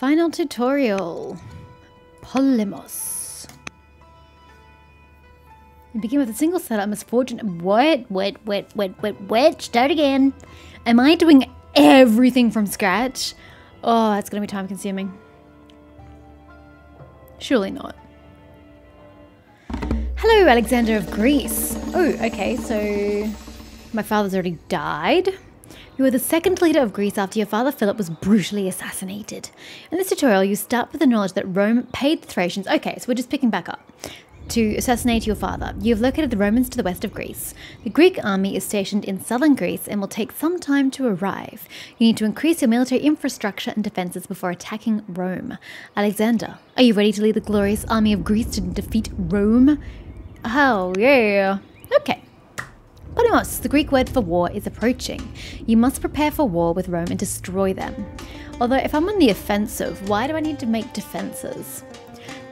Final tutorial. Polemos. Begin with a single setup, misfortune. What? What? What? What? What? What? Start again. Am I doing everything from scratch? Oh, that's going to be time consuming. Surely not. Hello, Alexander of Greece. Oh, okay, so my father's already died. You are the second leader of Greece after your father Philip was brutally assassinated. In this tutorial, you start with the knowledge that Rome paid the Thracians. Okay, so we're just picking back up. To assassinate your father, you have located the Romans to the west of Greece. The Greek army is stationed in southern Greece and will take some time to arrive. You need to increase your military infrastructure and defences before attacking Rome. Alexander, are you ready to lead the glorious army of Greece to defeat Rome? Oh, yeah. Okay. Polemos, the Greek word for war, is approaching. You must prepare for war with Rome and destroy them. Although, if I'm on the offensive, why do I need to make defences?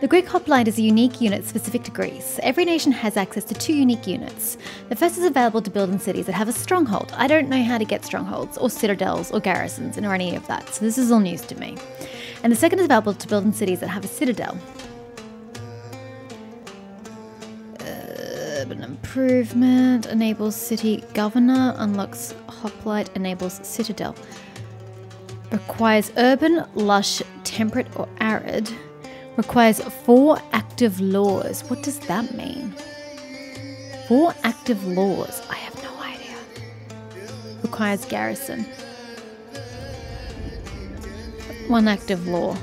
The Greek hoplite is a unique unit specific to Greece. Every nation has access to two unique units. The first is available to build in cities that have a stronghold. I don't know how to get strongholds, or citadels, or garrisons, or any of that, so this is all news to me. And the second is available to build in cities that have a citadel. Urban improvement enables city governor, unlocks hoplite, enables citadel. Requires urban, lush, temperate, or arid. Requires four active laws. What does that mean? Four active laws. I have no idea. Requires garrison. One active law.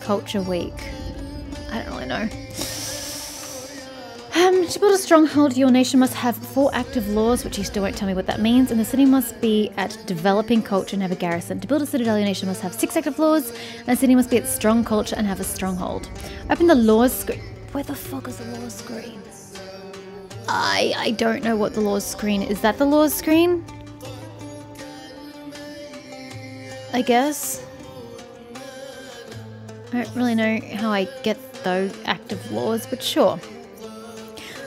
Culture weak. I don't really know. Um, to build a stronghold, your nation must have four active laws, which you still won't tell me what that means, and the city must be at developing culture and have a garrison. To build a citadel, your nation must have six active laws, and the city must be at strong culture and have a stronghold. Open the laws screen. Where the fuck is the laws screen? I I don't know what the laws screen is. That the laws screen? I guess. I don't really know how I get those active laws, but sure.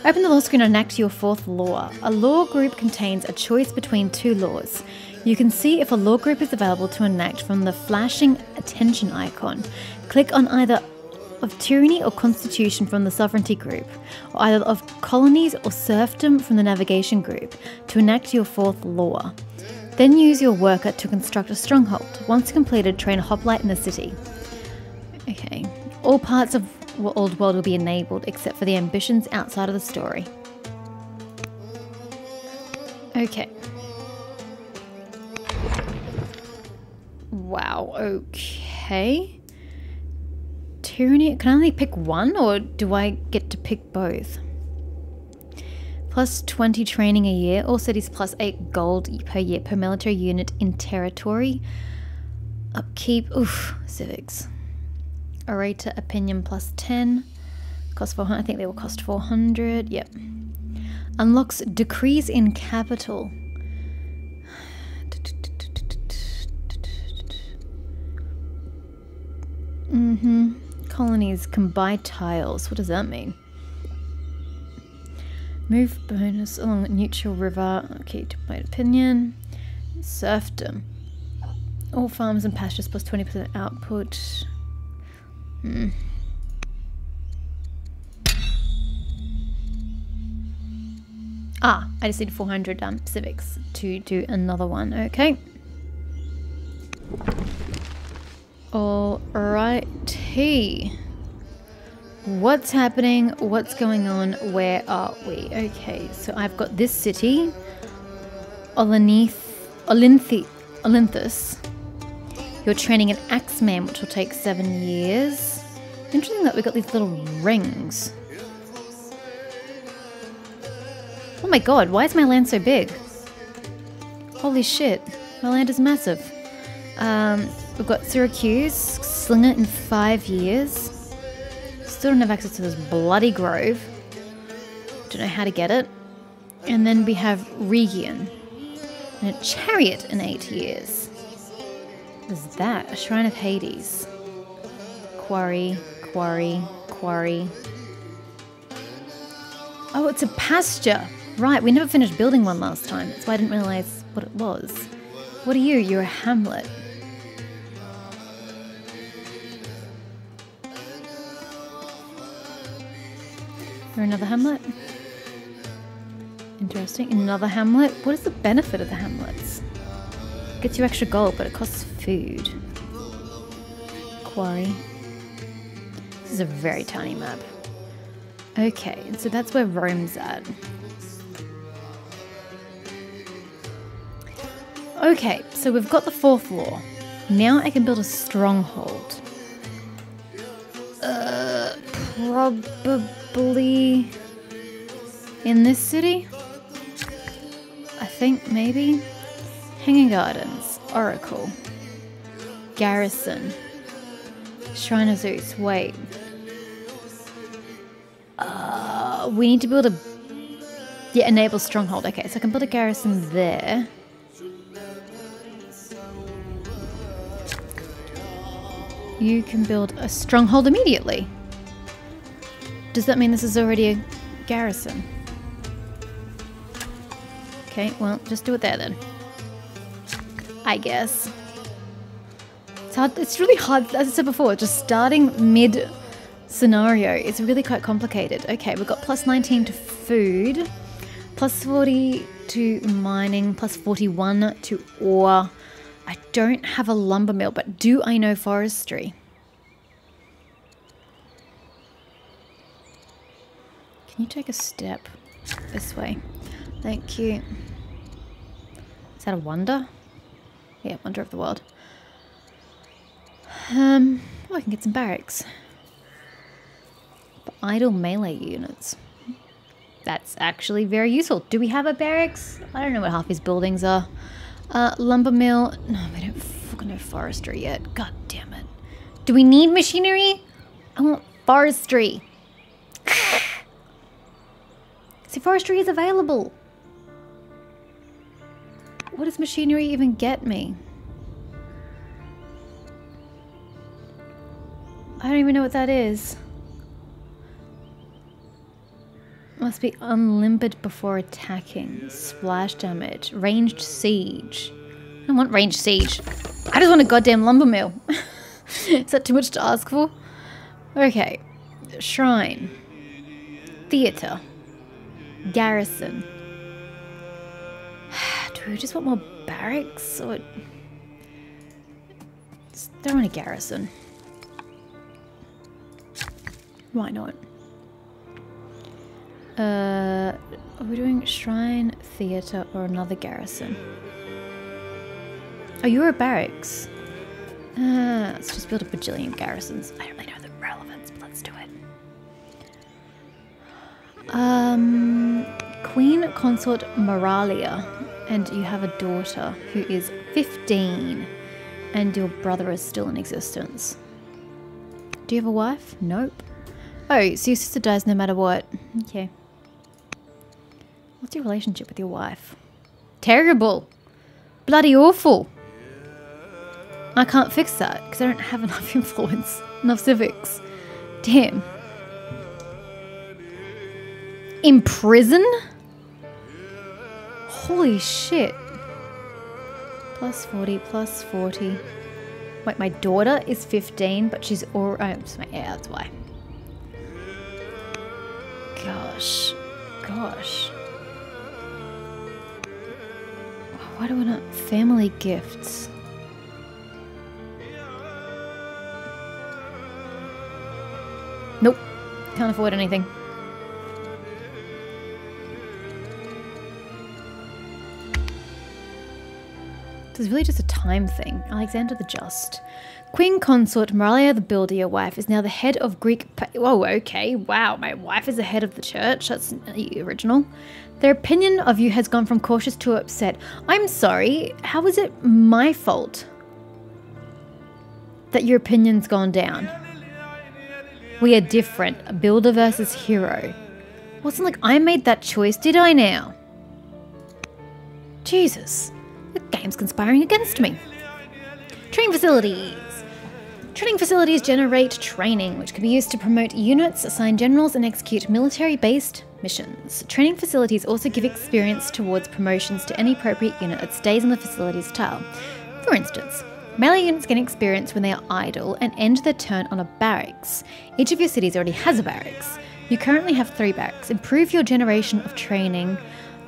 Open the law screen and enact your fourth law. A law group contains a choice between two laws. You can see if a law group is available to enact from the flashing attention icon. Click on either of tyranny or constitution from the sovereignty group, or either of colonies or serfdom from the navigation group to enact your fourth law. Then use your worker to construct a stronghold. Once completed, train a hoplite in the city. Okay. All parts of Old World will be enabled except for the ambitions outside of the story. Okay. Wow, okay. Tyranny, can I only pick one or do I get to pick both? Plus 20 training a year, all cities plus 8 gold per year per military unit in territory. Upkeep, oof, civics. Orator opinion plus 10. Cost 400. I think they will cost 400. Yep. Unlocks decrees in capital. Mm-hmm. Colonies can buy tiles. What does that mean? Move bonus along neutral river. Okay, to my opinion. Serfdom. All farms and pastures plus 20% output. Hmm. Ah, I just need 400 um, civics to do another one. Okay. Alrighty. What's happening? What's going on? Where are we? Okay, so I've got this city. Olenith, Olinthi, Olinthus. You're training an axeman, which will take seven years. Interesting that we've got these little rings. Oh my god, why is my land so big? Holy shit, my land is massive. Um, we've got Syracuse, Slinger in five years. Still don't have access to this bloody grove. Don't know how to get it. And then we have Rhegion. And a chariot in eight years. Is that? A Shrine of Hades. Quarry, quarry, quarry. Oh, it's a pasture. Right, we never finished building one last time. That's why I didn't realize what it was. What are you? You're a hamlet. Or another hamlet? Interesting. Another hamlet? What is the benefit of the hamlets? It gets you extra gold, but it costs food. Quarry. This is a very tiny map. Okay, so that's where Rome's at. Okay, so we've got the fourth law. Now I can build a stronghold. Uh, probably in this city? I think maybe. Hanging Gardens, Oracle, Garrison, Shrine of Zeus. Wait. Uh, we need to build a. Yeah, enable stronghold. Okay, so I can build a garrison there. You can build a stronghold immediately. Does that mean this is already a garrison? Okay, well, just do it there then. I guess. It's hard. It's really hard, as I said before, just starting mid scenario is really quite complicated. Okay, we've got plus 19 to food, plus 40 to mining, plus 41 to ore. I don't have a lumber mill, but do I know forestry? Can you take a step this way? Thank you. Is that a wonder? Yeah, wonder of the world. Um, I can get some barracks. But idle melee units. That's actually very useful. Do we have a barracks? I don't know what half his buildings are. Uh, lumber mill. No, we don't fucking know forestry yet. God damn it. Do we need machinery? I want forestry. See, forestry is available. What does machinery even get me? I don't even know what that is. Must be unlimbered before attacking. Splash damage. Ranged siege. I don't want ranged siege. I just want a goddamn lumber mill. Is that too much to ask for? Okay. Shrine. Theatre. Garrison. Do we just want more barracks? Or... Just throw in a garrison. Why not? Uh, are we doing shrine, theatre, or another garrison? Oh, you're a barracks. Uh, let's just build a bajillion garrisons. I don't really know the relevance, but let's do it. Um, Queen Consort Moralia, and you have a daughter who is 15, and your brother is still in existence. Do you have a wife? Nope. Oh, so your sister dies no matter what. Okay. What's your relationship with your wife? Terrible. Bloody awful. I can't fix that because I don't have enough influence, enough civics. Damn. In prison? Holy shit. Plus 40, plus 40. Wait, my daughter is 15, but she's all. Oh, my. yeah, that's why. Gosh. Gosh. Why do we not? Family gifts. Nope. Can't afford anything. This is really just a time thing. Alexander the Just. Queen consort Moralia the Builder, your wife, is now the head of Greek. Pa- okay. Wow, my wife is the head of the church. That's original. Their opinion of you has gone from cautious to upset. I'm sorry. How is it my fault that your opinion's gone down? We are different. Builder versus hero. Wasn't like I made that choice, did I now? Jesus. The game's conspiring against me. Training facilities. Training facilities generate training, which can be used to promote units, assign generals, and execute military based missions. Training facilities also give experience towards promotions to any appropriate unit that stays in the facility's tile. For instance, melee units gain experience when they are idle and end their turn on a barracks. Each of your cities already has a barracks. You currently have three barracks. Improve your generation of training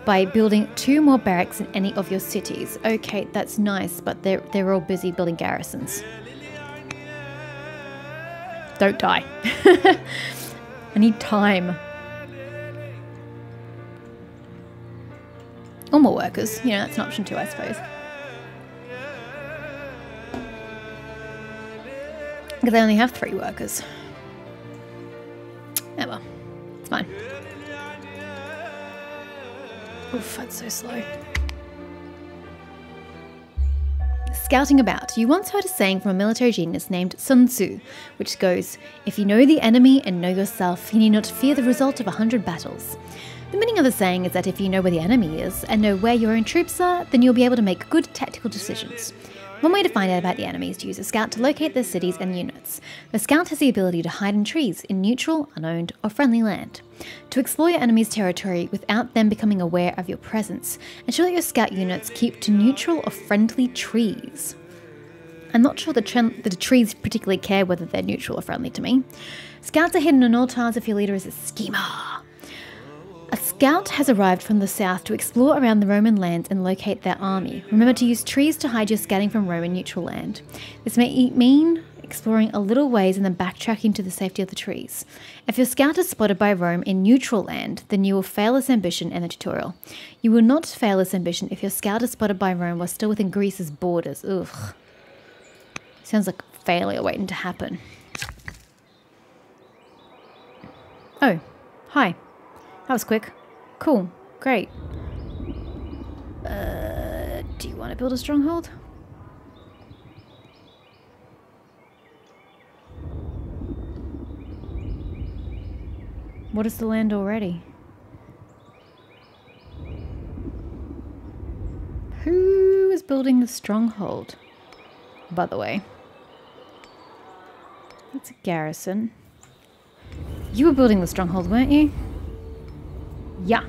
by building two more barracks in any of your cities. Okay, that's nice, but they're, they're all busy building garrisons. Don't die. I need time. Or more workers. You know, that's an option too, I suppose. Because they only have three workers. Yeah, well, it's fine. Oh, Oof, that's so slow. Scouting about. You once heard a saying from a military genius named Sun Tzu, which goes, If you know the enemy and know yourself, you need not fear the result of a hundred battles. The meaning of the saying is that if you know where the enemy is and know where your own troops are, then you'll be able to make good tactical decisions. One way to find out about the enemy is to use a scout to locate their cities and units. The scout has the ability to hide in trees in neutral, unowned, or friendly land. To explore your enemy's territory without them becoming aware of your presence, ensure that your scout units keep to neutral or friendly trees. I'm not sure the, the trees particularly care whether they're neutral or friendly to me. Scouts are hidden on all tiles if your leader is a schemer. A scout has arrived from the south to explore around the Roman lands and locate their army. Remember to use trees to hide your scouting from Roman neutral land. This may mean exploring a little ways and then backtracking to the safety of the trees. If your scout is spotted by Rome in neutral land, then you will fail this ambition and the tutorial. You will not fail this ambition if your scout is spotted by Rome while still within Greece's borders. Ugh. Sounds like failure waiting to happen. Oh, hi. That was quick. Cool. Great. Uh, do you want to build a stronghold? What is the land already? Who is building the stronghold? By the way. That's a garrison. You were building the stronghold, weren't you? Yeah.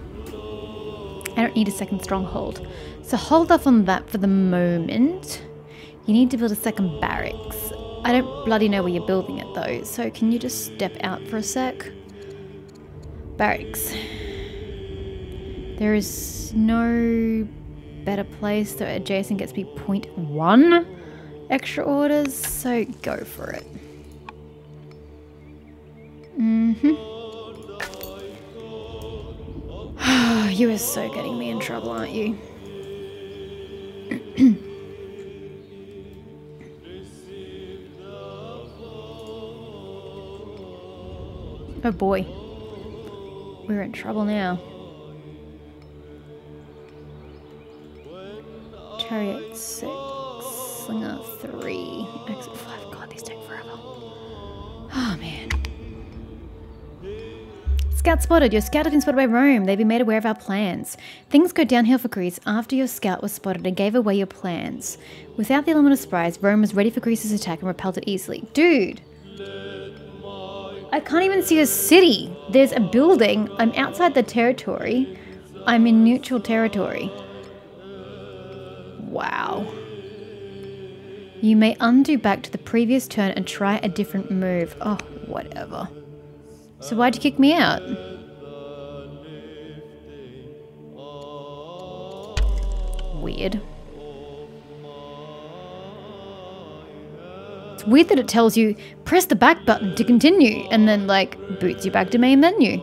I don't need a second stronghold. So hold off on that for the moment. You need to build a second barracks. I don't bloody know where you're building it though, so can you just step out for a sec? Barracks. There is no better place that adjacent gets me 0.1 extra orders, so go for it. Mm-hmm. you are so getting me in trouble, aren't you? oh boy. We're in trouble now. Chariot 6, Slinger 3, Exit 5. God, these take forever. Oh man. Scout spotted. Your scout had been spotted by Rome. They've been made aware of our plans. Things go downhill for Greece after your scout was spotted and gave away your plans. Without the element of surprise, Rome was ready for Greece's attack and repelled it easily. Dude! I can't even see a city. There's a building. I'm outside the territory. I'm in neutral territory. Wow. You may undo back to the previous turn and try a different move. Oh, whatever. So why'd you kick me out? Weird. It's weird that it tells you press the back button to continue and then like boots you back to main menu.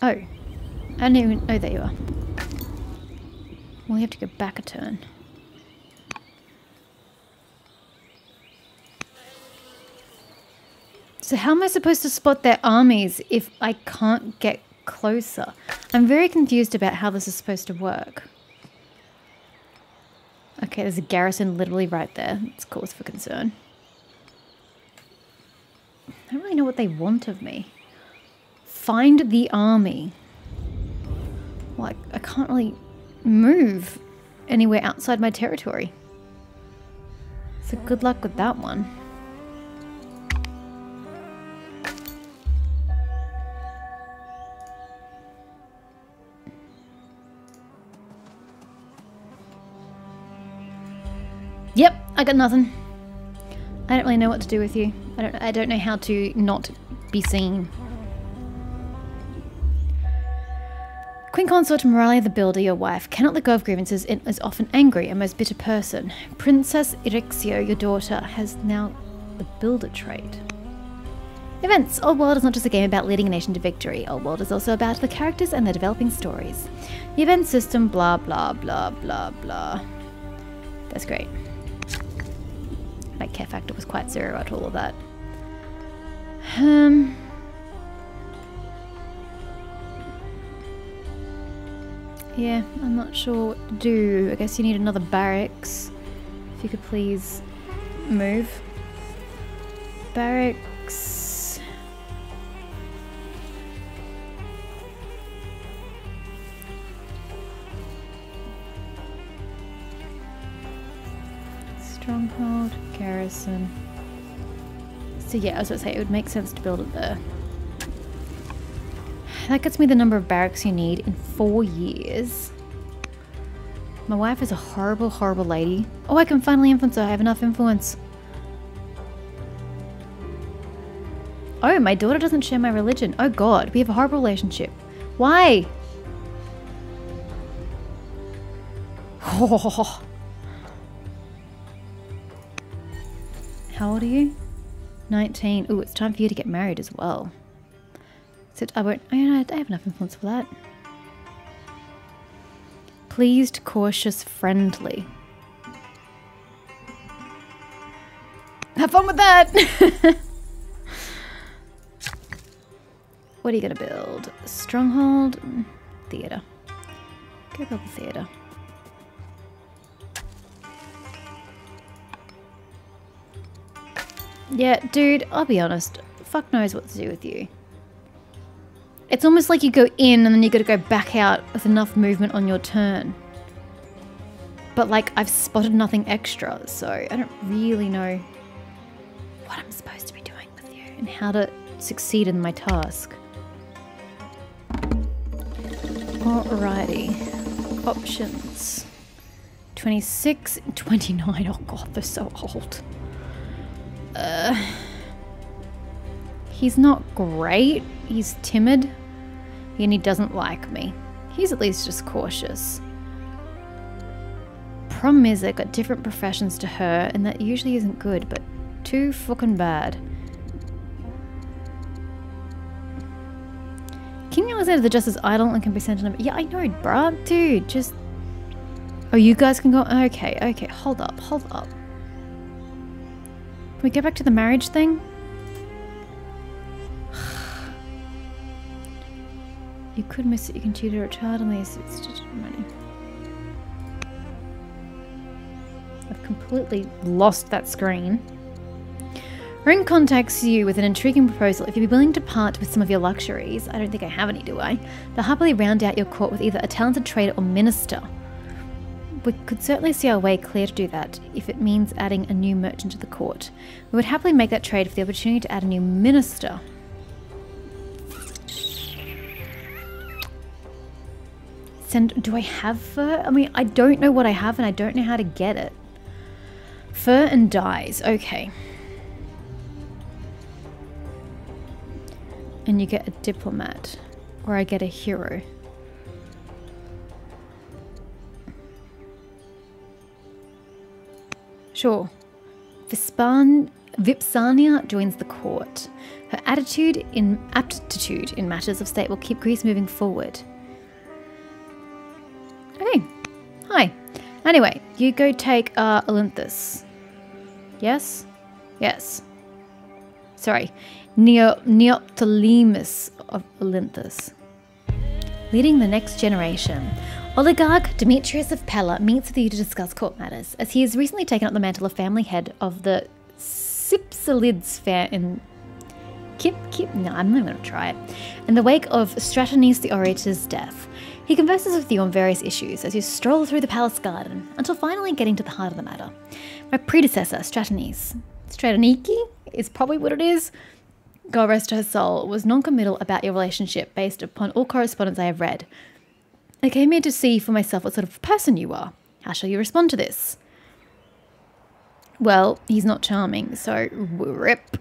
Oh. I didn't even... Oh, there you are. Well, you have to go back a turn. So how am I supposed to spot their armies if I can't get closer? I'm very confused about how this is supposed to work. Okay, there's a garrison literally right there. It's cause for concern. I don't really know what they want of me. Find the army. I, I can't really move anywhere outside my territory. So good luck with that one. Yep, I got nothing. I don't really know what to do with you. I don't I don't know how to not be seen. Queen Consort Moralia the Builder, your wife, cannot let go of grievances and is often angry, a most bitter person. Princess Erixo, your daughter, has now the Builder trait. Events. Old World is not just a game about leading a nation to victory. Old World is also about the characters and their developing stories. The event system, blah, blah, blah, blah, blah. That's great. My care factor was quite zero at all of that. Um... Yeah, I'm not sure what to do. I guess you need another barracks. If you could please move. Barracks. Stronghold, garrison. So yeah, I was gonna say it would make sense to build it there. That gets me the number of barracks you need in four years. My wife is a horrible, horrible lady. Oh, I can finally influence her. I have enough influence. Oh, my daughter doesn't share my religion. Oh god, we have a horrible relationship. Why? Oh. How old are you? 19. Ooh, it's time for you to get married as well. I won't. I, I have enough influence for that. Pleased, cautious, friendly. Have fun with that! what are you to build? Stronghold? Theatre. Go build the theatre. Yeah, dude, I'll be honest. Fuck knows what to do with you. It's almost like you go in and then you got to go back out with enough movement on your turn. But like I've spotted nothing extra, so I don't really know what I'm supposed to be doing with you and how to succeed in my task. Alrighty. Options. 26, 29. Oh god, they're so old. Uh, he's not great. He's timid and he doesn't like me. He's at least just cautious. Problem is, I got different professions to her, and that usually isn't good, but too fucking bad. King Alexander the Just is idle and can be sent on. Yeah, I know, bruh. Dude, just... Oh, you guys can go... Okay, okay, hold up, hold up. Can we get back to the marriage thing? You could miss it. You can tutor a child on the money. I've completely lost that screen. Ring contacts you with an intriguing proposal. If you'd be willing to part with some of your luxuries, I don't think I have any, do I? They'll happily round out your court with either a talented trader or minister. We could certainly see our way clear to do that if it means adding a new merchant to the court. We would happily make that trade for the opportunity to add a new minister. Send, do I have fur? I mean, I don't know what I have and I don't know how to get it. Fur and dyes, okay. And you get a diplomat, or I get a hero. Sure. Vispan, Vipsania joins the court. Her attitude in aptitude in matters of state will keep Greece moving forward. Hey. Hi. Anyway, you go take uh, Olynthus. Yes? Yes. Sorry. Neo Neoptolemus of Olynthus. Leading the next generation. Oligarch Demetrius of Pella meets with you to discuss court matters, as he has recently taken up the mantle of family head of the Cypselids fair in Kip Kip. No, I'm not going to try it. In the wake of Stratonus the Orator's death, he converses with you on various issues as you stroll through the palace garden until finally getting to the heart of the matter. My predecessor, Stratonese, Stratoniki is probably what it is. God rest her soul, was non-committal about your relationship based upon all correspondence I have read. I came here to see for myself what sort of person you are. How shall you respond to this? Well, he's not charming, so rip.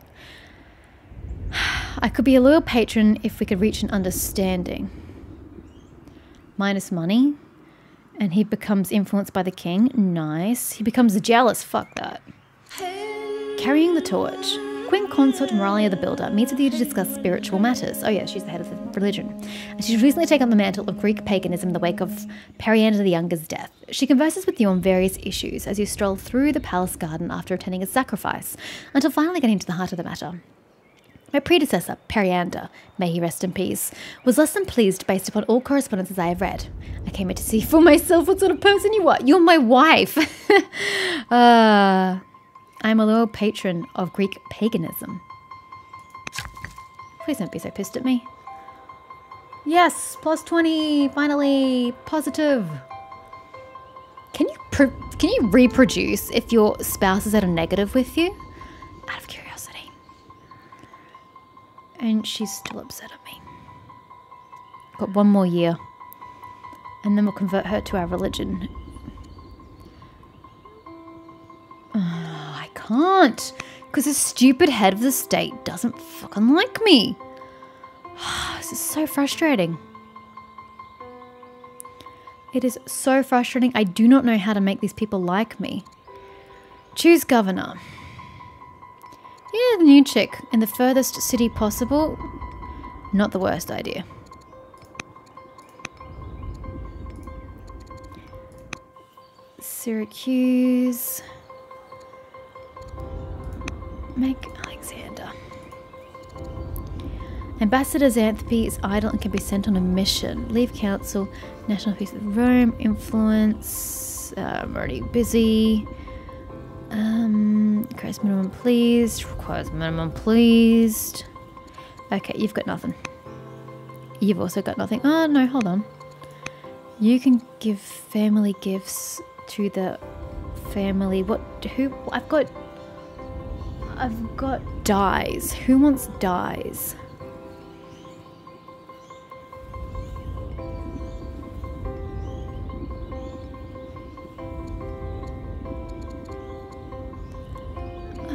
I could be a loyal patron if we could reach an understanding. Minus money. And he becomes influenced by the king. Nice. He becomes jealous. Fuck that. Carrying the torch. Queen Consort Moralia the Builder meets with you to discuss spiritual matters. Oh, yeah, she's the head of the religion. And she's recently taken on the mantle of Greek paganism in the wake of Periander the Younger's death. She converses with you on various issues as you stroll through the palace garden after attending a sacrifice, until finally getting to the heart of the matter. My predecessor, Periander, may he rest in peace, was less than pleased based upon all correspondences I have read. I came here to see for myself what sort of person you are. You're my wife. uh, I'm a loyal patron of Greek paganism. Please don't be so pissed at me. Yes, plus 20, finally, positive. Can you can you reproduce if your spouse is at a negative with you? Out of curiosity. And she's still upset at me. Got one more year. And then we'll convert her to our religion I can't. Because the stupid head of the state doesn't fucking like me. this is so frustrating. It is so frustrating. I do not know how to make these people like me. Choose governor. Yeah, the new chick in the furthest city possible. Not the worst idea. Syracuse. Make Alexander. Ambassador Xanthopy is idle and can be sent on a mission. Leave council, national peace of Rome, influence. Uh, I'm already busy. Um, requires minimum pleased. Requires minimum pleased. Okay, you've got nothing. You've also got nothing. Oh, no, hold on. You can give family gifts to the family. What? Who? I've got I've got dyes. Who wants dyes?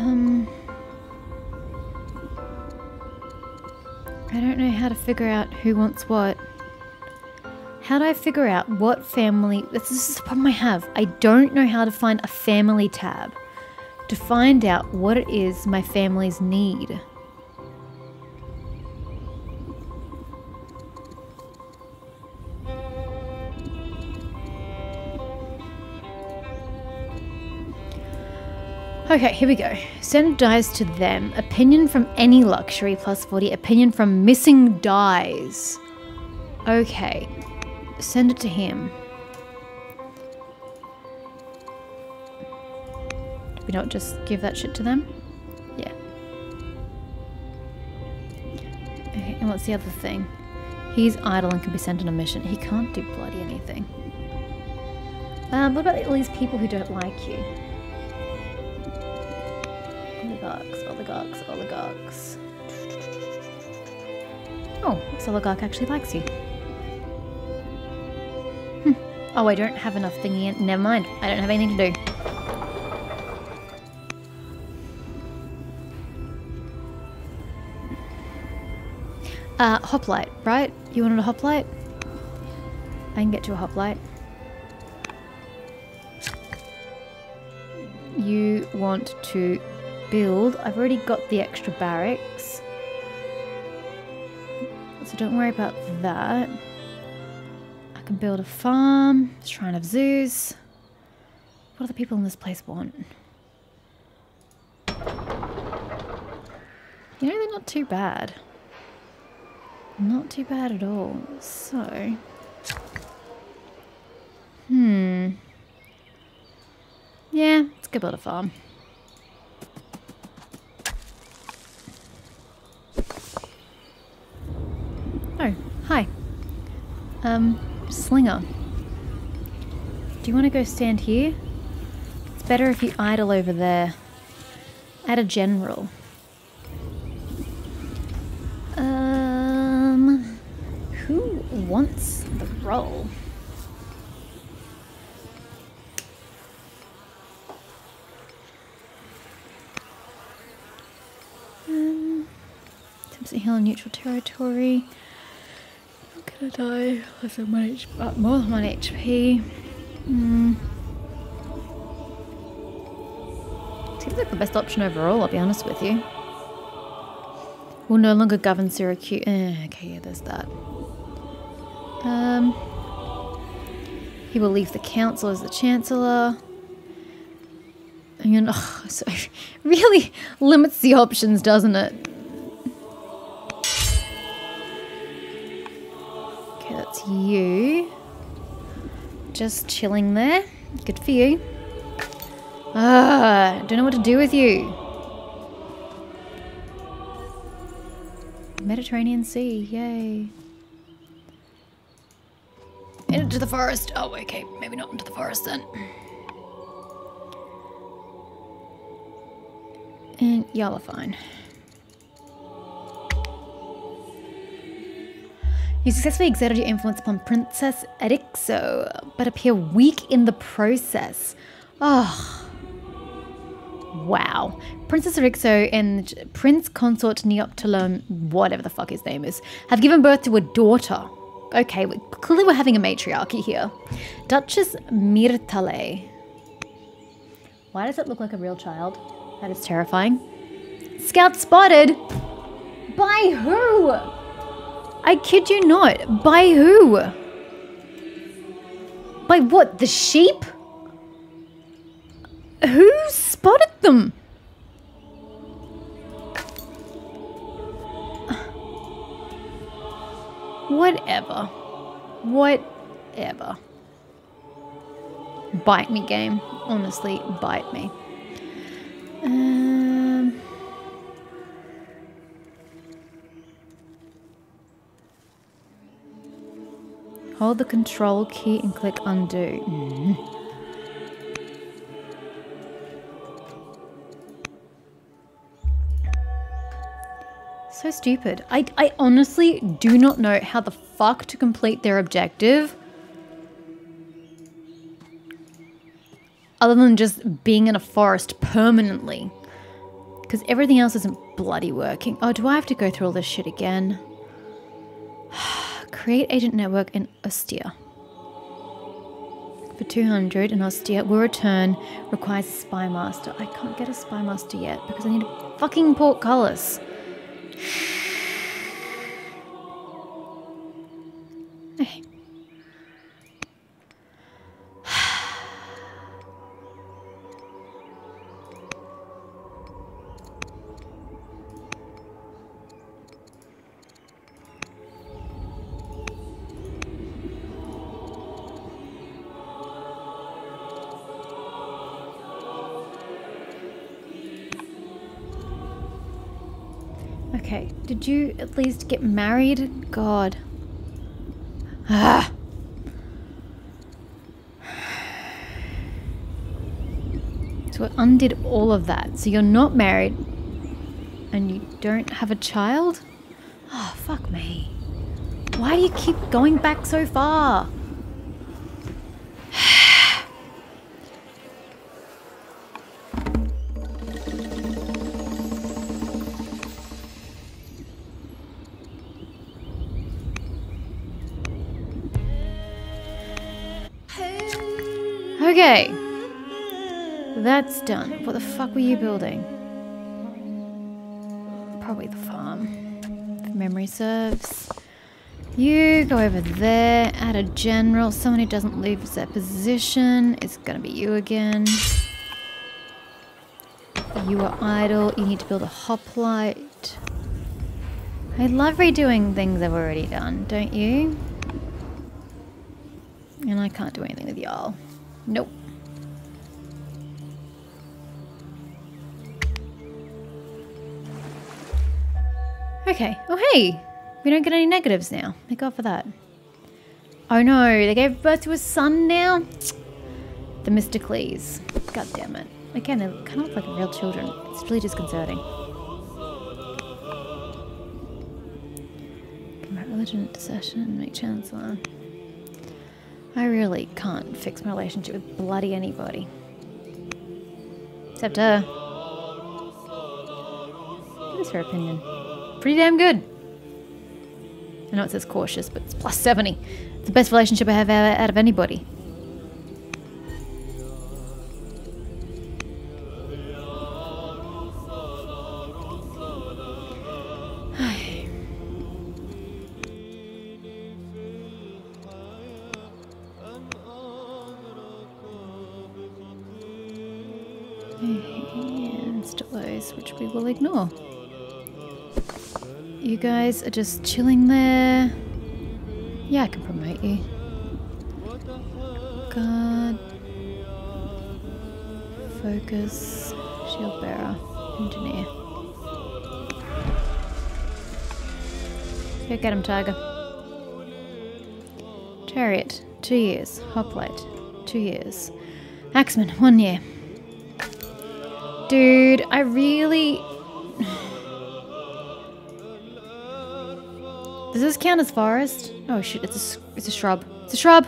Um, I don't know how to figure out who wants what. How do I figure out what family? This is the problem I have. I don't know how to find a family tab to find out what it is my families need. Okay, here we go. Send dyes to them. Opinion from any luxury plus 40. Opinion from missing dyes. Okay. Send it to him. we don't just give that shit to them? Yeah. Okay, and what's the other thing? He's idle and can be sent on a mission. He can't do bloody anything. Um, what about all these people who don't like you? Oligarchs, oligarchs, oligarchs. Oh, this oligarch actually likes you. Hm. Oh, I don't have enough thingy. in. Never mind. I don't have anything to do. Uh, hoplite, right? You wanted a hoplite? I can get you a hoplite. You want to build. I've already got the extra barracks. So don't worry about that. I can build a farm, Shrine of Zeus. What do the people in this place want? You know, they're not too bad. Not too bad at all. So... Hmm. Yeah, let's go build a farm. Oh, hi. Um, Slinger. Do you want to go stand here? It's better if you idle over there. At a general. Um, who wants the role? Um, attempts Hill, neutral territory. Die less than one HP, uh, more than one HP. Hmm. Seems like the best option overall, I'll be honest with you. Will no longer govern Syracuse. Eh, okay, yeah, there's that. Um, he will leave the council as the chancellor. And oh, so really limits the options, doesn't it? You. Just chilling there. Good for you. Ah, don't know what to do with you. Mediterranean Sea, yay. Into the forest. Oh, okay, maybe not into the forest then. And y'all are fine. You successfully exerted your influence upon Princess Erixo, but appear weak in the process. Oh. Wow. Princess Erixo and Prince Consort Neoptolem, whatever the fuck his name is, have given birth to a daughter. Okay, clearly we're having a matriarchy here. Duchess Myrtale. Why does it look like a real child? That is terrifying. Scout spotted! By who? I kid you not. By who? By what? The sheep? Who spotted them? Whatever. Whatever. Bite me, game. Honestly, bite me. Um... Hold the control key and click undo. Mm. So stupid. I, I honestly do not know how the fuck to complete their objective. Other than just being in a forest permanently. Because everything else isn't bloody working. Oh, do I have to go through all this shit again? Create agent network in Ostia. For 200 in Ostia will return requires a spy master. I can't get a spy master yet because I need a fucking portcullis. Did at least get married? God. Ah. So it undid all of that. So you're not married and you don't have a child? Oh, fuck me. Why do you keep going back so far? That's done. What the fuck were you building? Probably the farm. If memory serves. You go over there, add a general. Someone who doesn't leave their position. It's gonna be you again. You are idle. You need to build a hoplite. I love redoing things I've already done, don't you? And I can't do anything with y'all. Nope. Okay. Oh, hey! We don't get any negatives now. Thank God for that. Oh no, they gave birth to a son now? Themistocles. God damn it. Again, they kind of look like real children. It's really disconcerting. Convert religion, desertion, make chancellor. Uh. I really can't fix my relationship with bloody anybody. Except her. What is her opinion? pretty damn good. I know it says cautious, but it's plus 70. It's the best relationship I have out of anybody. Are just chilling there. Yeah, I can promote you. God. Focus. Shield bearer. Engineer. Go get him, Tiger. Chariot. Two years. Hoplite. Two years. Axeman. One year. Dude, I really... Does this count as forest? Oh shit, it's a, it's a shrub. It's a shrub!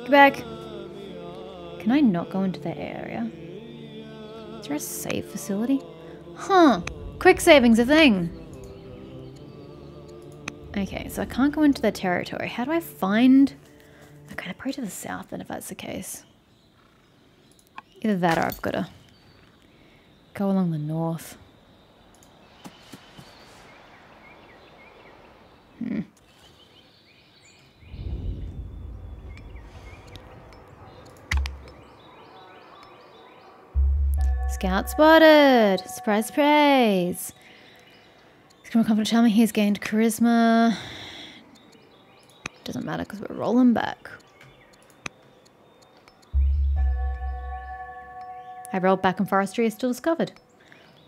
Get back! Can I not go into that area? Is there a save facility? Huh. Quick saving's a thing. Okay, so I can't go into their territory. How do I find... Okay, I pray to the south then if that's the case. Either that or I've got to go along the north. Scout spotted! Surprise, surprise! He's more confident. Tell me he's gained charisma. Doesn't matter because we're rolling back. I rolled back and forestry is still discovered.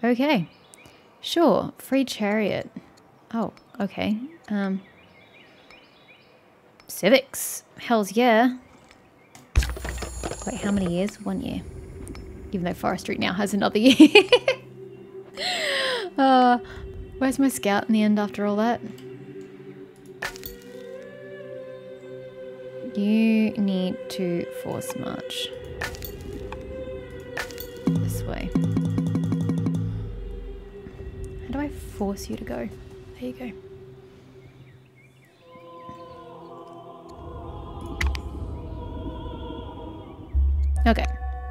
Okay. Sure. Free chariot. Oh, okay. Um, civics. Hell's yeah. Wait, how many years? One year. Even though forestry now has another year. uh, where's my scout in the end after all that? You need to force march. This way. How do I force you to go? There you go. Okay,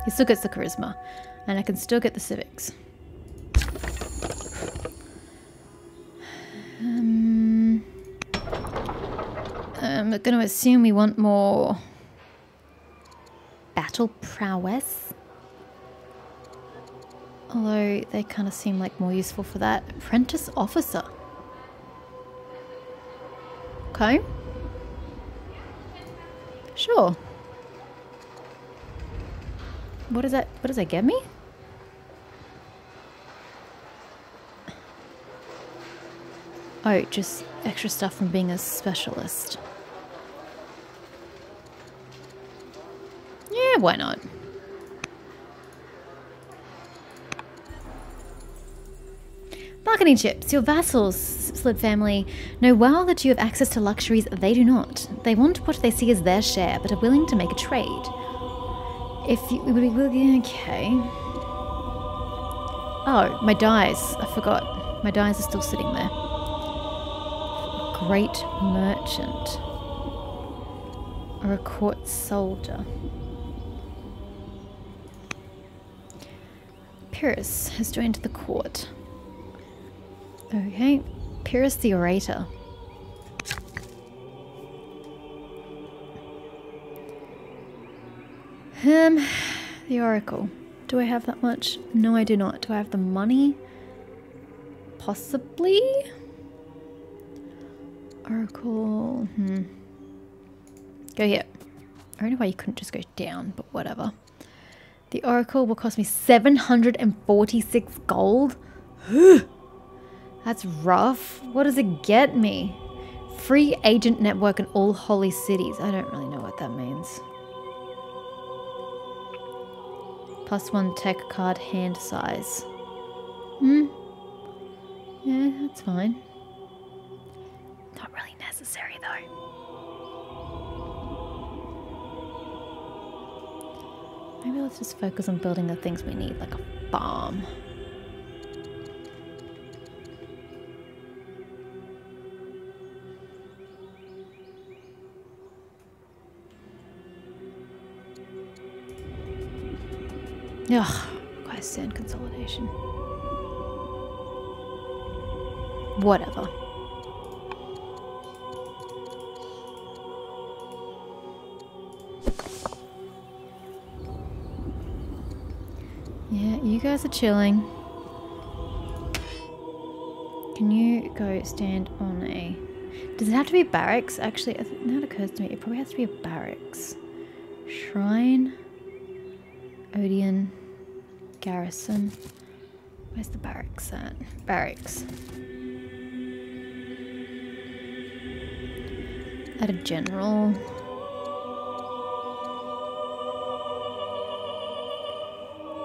he still gets the charisma, and I can still get the civics. Um, I'm going to assume we want more battle prowess. Although they kind of seem like more useful for that. Apprentice officer. Okay. Sure. What does that what does that get me? Oh, just extra stuff from being a specialist. Yeah, why not? Bargaining chips. Your vassals, Slid family, know well that you have access to luxuries they do not. They want what they see as their share, but are willing to make a trade. If you okay. Oh, my dyes. I forgot. My dyes are still sitting there. Great merchant. Or a court soldier. Pyrrhus has joined the court. Okay, Pyrrhus the Orator. Um, the Oracle. Do I have that much? No, I do not. Do I have the money? Possibly? Oracle. Hmm. Go here. I don't know why you couldn't just go down, but whatever. The Oracle will cost me 746 gold. That's rough. What does it get me? Free agent network in all holy cities. I don't really know what that means. Plus one tech card hand size. Hmm. Yeah, that's fine. Not really necessary though. Maybe let's just focus on building the things we need, like a farm. Ugh, guys, sand consolidation. Whatever. Yeah, you guys are chilling. Can you go stand on a... Does it have to be barracks? Actually, that occurs to me. It probably has to be a barracks. Shrine. Odeon. Garrison. Where's the barracks at? Barracks. At a general.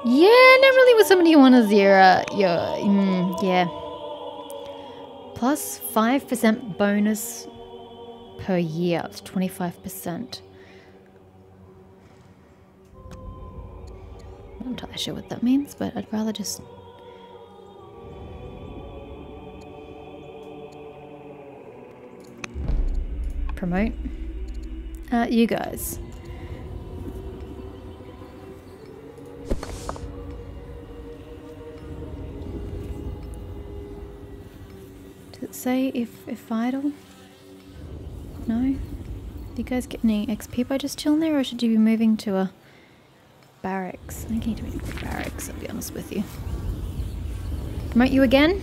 Yeah, never really with somebody you want to zero. Yeah, mm, yeah. Plus 5% bonus per year. It's 25%. I'm not entirely sure what that means, but I'd rather just... Promote. Uh, you guys. Does it say if, if vital? No? Do you guys get any XP by just chilling there or should you be moving to a barracks? I think need to to barracks, I'll be honest with you. Promote you again?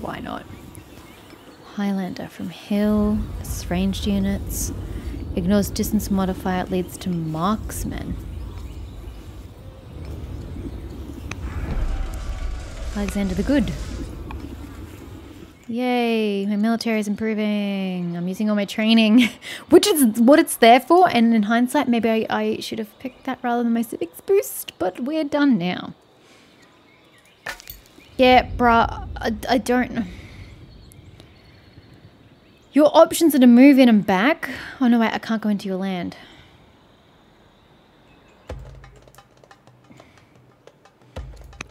Why not? Highlander from Hill, ranged units. Ignores distance modifier, it leads to marksman. Alexander the Good. Yay, my military is improving. I'm using all my training, which is what it's there for. And in hindsight, maybe I, I should have picked that rather than my civics boost, but we're done now. Yeah, bruh, I, I don't... Your options are to move in and back. Oh no, wait, I can't go into your land.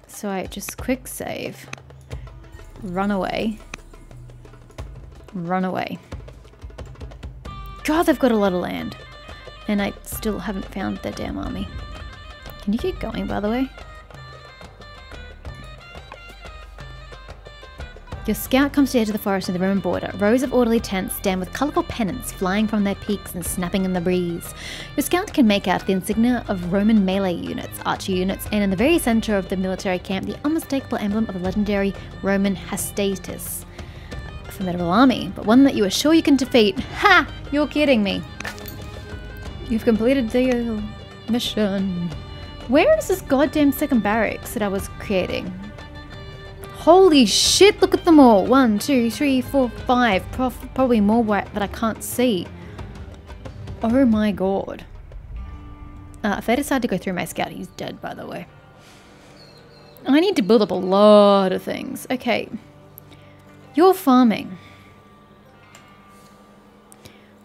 So I just quick save, run away, run away. God, they've got a lot of land. And I still haven't found their damn army. Can you keep going, by the way? Your scout comes to the edge of the forest near the Roman border. Rows of orderly tents stand with colourful pennants flying from their peaks and snapping in the breeze. Your scout can make out the insignia of Roman melee units, archer units, and in the very centre of the military camp, the unmistakable emblem of the legendary Roman Hastatus. Formidable army, but one that you are sure you can defeat. Ha! You're kidding me. You've completed the mission. Where is this goddamn second barracks that I was creating? Holy shit, look at them all. One, two, three, four, five. Prof probably more white that I can't see. Oh my god. Uh, if they decide to go through my scout, he's dead, by the way. I need to build up a lot of things. Okay. You're farming.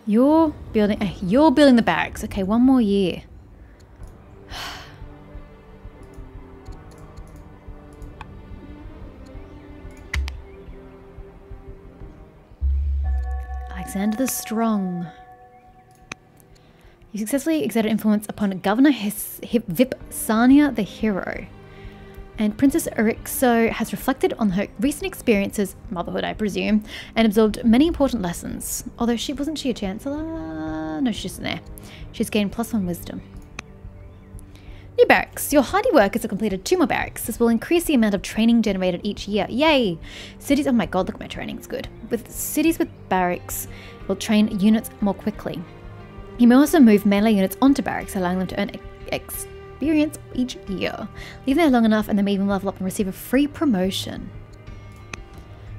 You're building... Uh, you're building the barracks. Okay, one more year. Alexander the Strong. You successfully exerted influence upon Governor His Vipsania the Hero. And Princess Erixo has reflected on her recent experiences, motherhood I presume, and absorbed many important lessons. Although she wasn't she a chancellor? No, she's an heir. She's gained plus one wisdom. New barracks. Your hardy workers have completed two more barracks. This will increase the amount of training generated each year. Yay! Cities, oh my god, look at my training, it's good. With cities with barracks, will train units more quickly. You may also move melee units onto barracks, allowing them to earn experience each year. Leave them there long enough and they may even level up and receive a free promotion.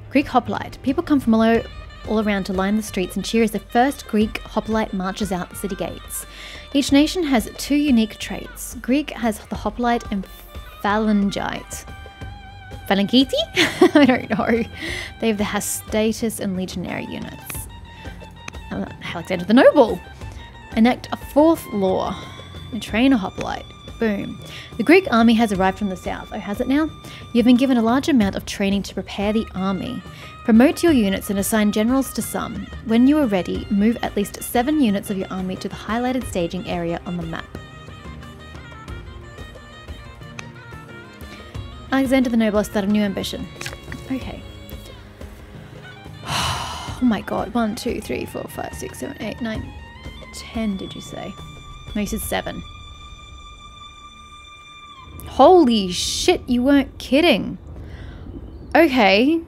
Greek Hoplite. People come from all, all around to line the streets and cheer as the first Greek hoplite marches out the city gates. Each nation has two unique traits. Greek has the hoplite and phalangite. Phalangite? I don't know. They have the Hastatus and legionary units. Uh, Alexander the Noble. Enact a fourth law and train a hoplite. Boom. The Greek army has arrived from the south. Oh, has it now? You've been given a large amount of training to prepare the army. Promote your units and assign generals to some. When you are ready, move at least seven units of your army to the highlighted staging area on the map. Alexander the Noble started a new ambition. Okay. Oh my god. One, two, three, four, five, six, seven, eight, nine, ten, did you say? No, you said seven. Holy shit, you weren't kidding. Okay.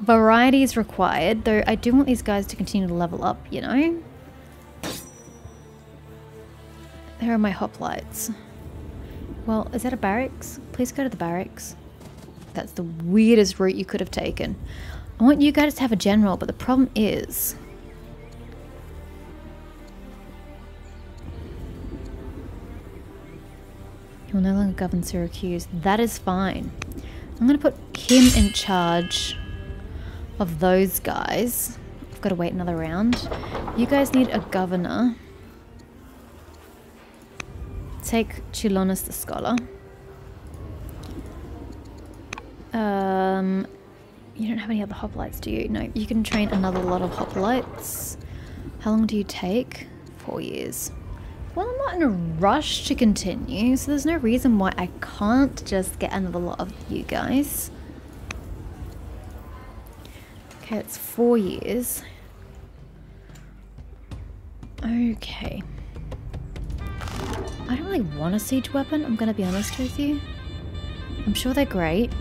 Variety is required, though I do want these guys to continue to level up, you know? There are my hoplites. Well, is that a barracks? Please go to the barracks. That's the weirdest route you could have taken. I want you guys to have a general, but the problem is... He'll no longer govern Syracuse. That is fine. I'm going to put him in charge of those guys. I've got to wait another round. You guys need a governor. Take Chilonis the Scholar. Um, you don't have any other hoplites, do you? No, you can train another lot of hoplites. How long do you take? Four years. Well, I'm not in a rush to continue, so there's no reason why I can't just get another lot of you guys. Okay, it's four years. Okay. I don't really want a siege weapon, I'm gonna be honest with you. I'm sure they're great.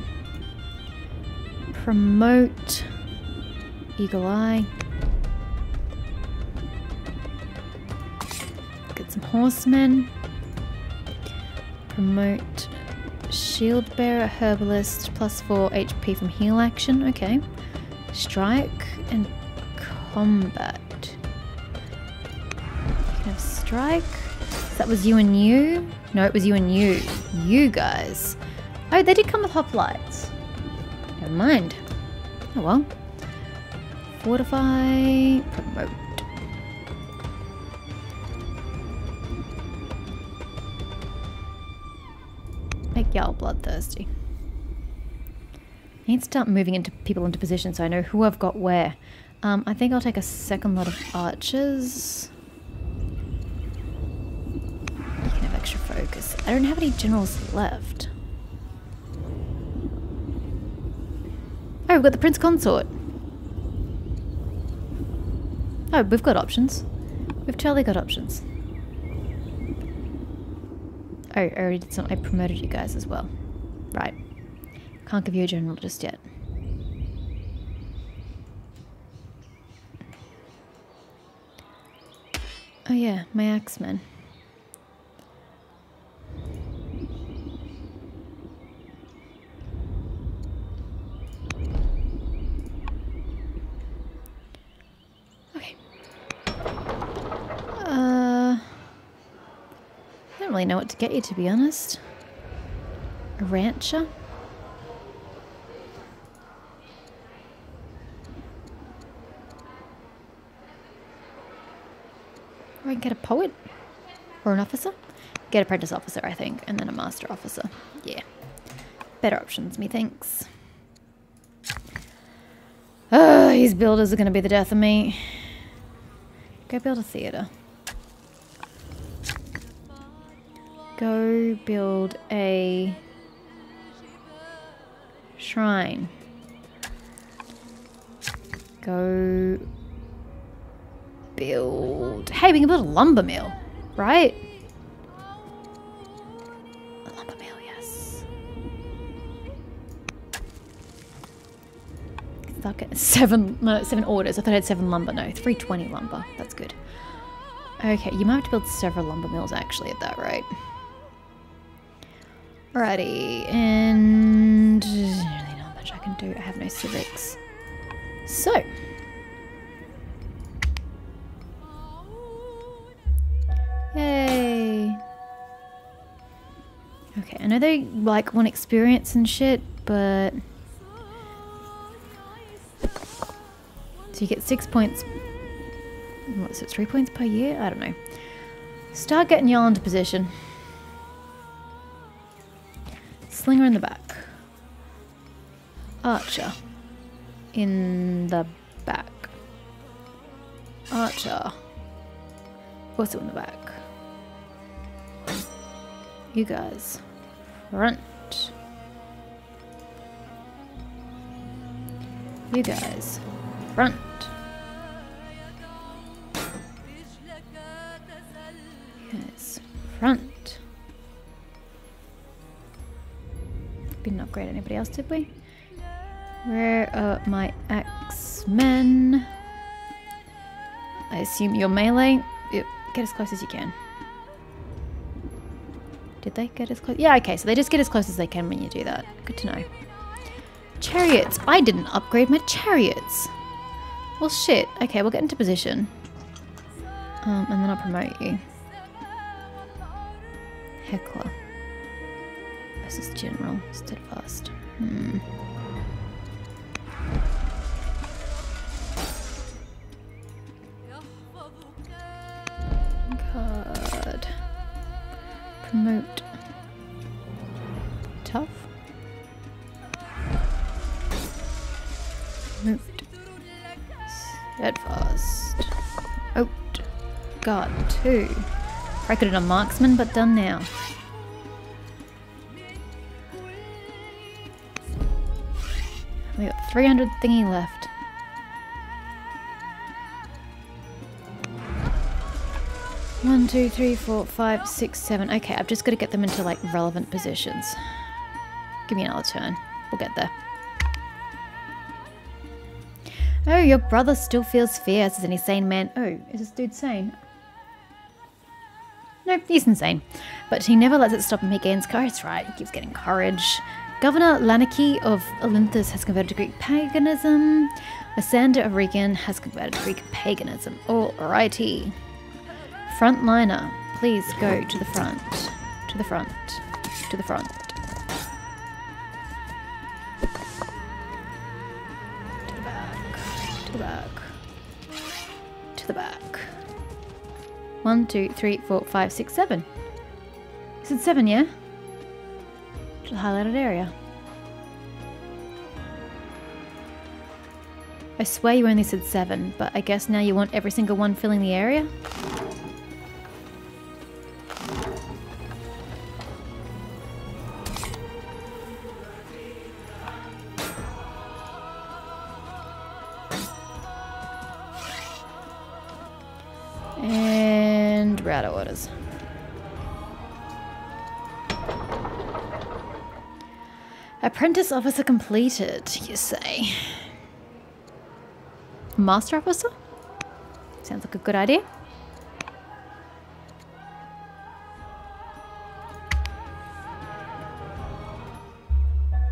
Promote Eagle Eye. Get some horsemen. Promote Shield Bearer, Herbalist, plus 4 HP from heal action. Okay. Strike and combat. Have strike. That was you and you? No, it was you and you. You guys. Oh, they did come with hoplites. Never mind. Oh well. Fortify. Promote. Make y'all bloodthirsty. I need to start moving into people into position so I know who I've got where. Um, I think I'll take a second lot of archers. You can have extra focus. I don't have any generals left. Oh, we've got the Prince Consort. Oh, we've got options. We've totally got options. I already did some. I promoted you guys as well. Right. Can't give you a general just yet. Oh yeah, my axemen. Okay. Uh, I don't really know what to get you, to be honest. A rancher? Or I can get a poet? Or an officer? Get apprentice officer, I think, and then a master officer. Yeah. Better options, methinks. Oh, ah, these builders are going to be the death of me. Go build a theatre. Go build a shrine. Go build... Hey, we can build a lumber mill, right? A lumber mill, yes. Seven, no, seven orders. I thought I had seven lumber. No, 320 lumber. That's good. Okay, you might have to build several lumber mills actually at that rate. Alrighty, and really not much I can do. I have no civics. So, Yay. Okay, I know they like want experience and shit, but so you get six points. What's it? Three points per year? I don't know. Start getting y'all into position. Slinger in the back. Archer. In the back. Archer. Also in the back. You guys. Front. You guys. Front. Front. Upgrade anybody else, did we? Where are my axemen? I assume you're melee. Get as close as you can. Did they get as close? Yeah, okay, so they just get as close as they can when you do that. Good to know. Chariots. I didn't upgrade my chariots. Well, shit. Okay, we'll get into position. Um, and then I'll promote you. Heckler. Versus General. Steadfast. Hmm. God. Promote. Tough. Moved. Steadfast. Out. God, two. Have done marksman, but done now. 300 thingy left. One, two, three, four, five, six, seven. Okay, I've just got to get them into like relevant positions. Give me another turn. We'll get there. Oh, your brother still feels fear, says an insane man. Oh, is this dude sane? No, he's insane. But he never lets it stop him. He gains courage. Right, he keeps getting courage. Governor Lanarchy of Olympus has converted to Greek paganism. Lysander of Rhegion has converted to Greek paganism. Alrighty. Frontliner, please go to the front. To the front. To the front. To the back. To the back. To the back. One, two, three, four, five, six, seven. Is it seven, yeah? To the highlighted area. I swear you only said seven, but I guess now you want every single one filling the area? Apprentice officer completed, you say? Master officer? Sounds like a good idea.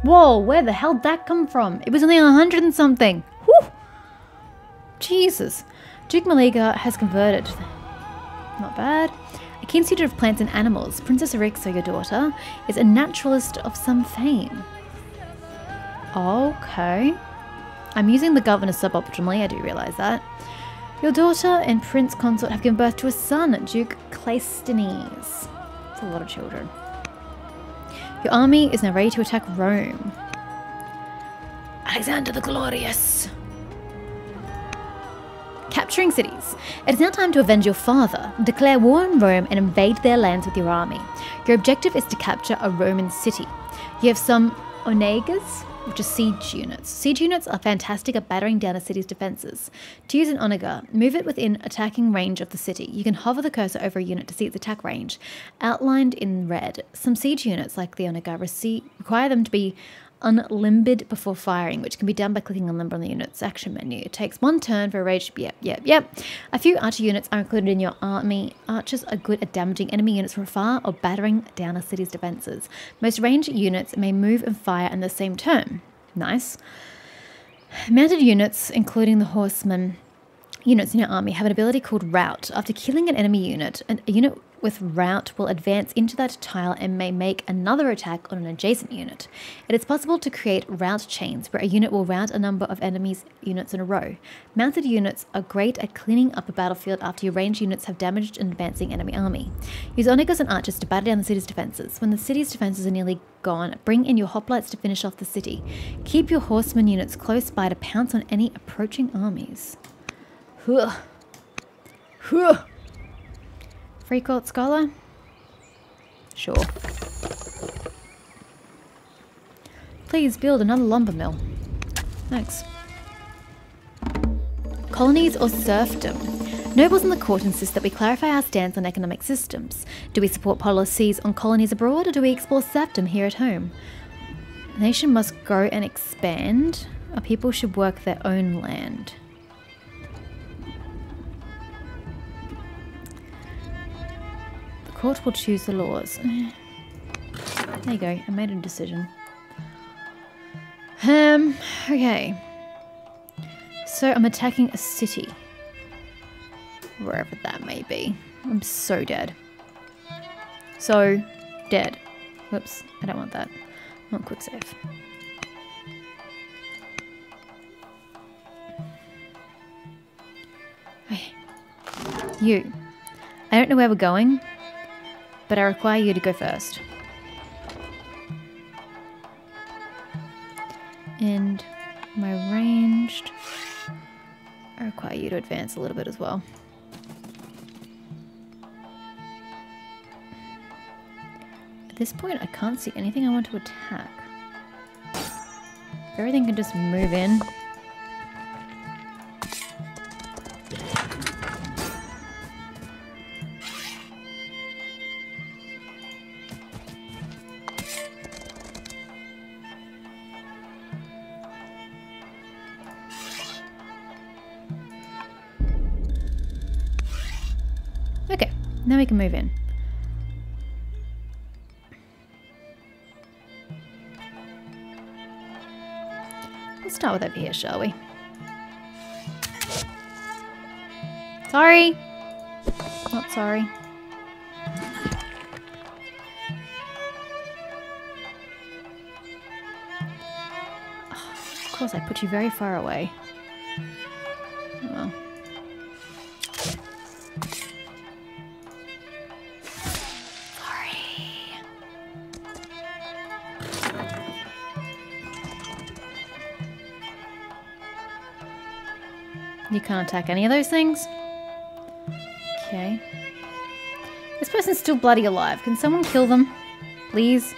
Whoa, where the hell did that come from? It was only a hundred and something. Whew. Jesus. Duke Maliga has converted. Not bad. A keen student of plants and animals, Princess Erixo, your daughter, is a naturalist of some fame. Okay. I'm using the governor suboptimally, I do realise that. Your daughter and prince consort have given birth to a son, Duke Cleisthenes. It's a lot of children. Your army is now ready to attack Rome. Alexander the Glorious. Capturing cities. It is now time to avenge your father. Declare war on Rome and invade their lands with your army. Your objective is to capture a Roman city. You have some onagers, which are siege units. Siege units are fantastic at battering down a city's defences. To use an onager, move it within attacking range of the city. You can hover the cursor over a unit to see its attack range, outlined in red. Some siege units, like the onager, require them to be unlimbered before firing, which can be done by clicking on limber on the unit's action menu. It takes one turn for a rage. Yep, yep, yep. A few archer units are included in your army. Archers are good at damaging enemy units from afar or battering down a city's defences. Most ranged units may move and fire in the same turn. Nice. Mounted units, including the horsemen, units in your army have an ability called Rout. After killing an enemy unit, a unit with Rout will advance into that tile and may make another attack on an adjacent unit. It is possible to create rout chains where a unit will rout a number of enemies units in a row. Mounted units are great at cleaning up a battlefield after your ranged units have damaged an advancing enemy army. Use onagers and archers to batter down the city's defences. When the city's defences are nearly gone, bring in your hoplites to finish off the city. Keep your horsemen units close by to pounce on any approaching armies. Huh. Huh. Free Court Scholar? Sure. Please build another lumber mill. Thanks. colonies or serfdom? Nobles in the court insist that we clarify our stance on economic systems. Do we support policies on colonies abroad or do we explore serfdom here at home? A nation must grow and expand. Our people should work their own land. Court will choose the laws. There you go. I made a decision. Um, okay. So I'm attacking a city. Wherever that may be. I'm so dead. So dead. Whoops, I don't want that. Want quick save. Okay. You. I don't know where we're going, but I require you to go first. And my ranged, I require you to advance a little bit as well. At this point, I can't see anything I want to attack. Everything can just move in. We can move in. Let's start with over here, shall we? Sorry. Not sorry. Oh, of course, I put you very far away. You can't attack any of those things? Okay. This person's still bloody alive. Can someone kill them? Please?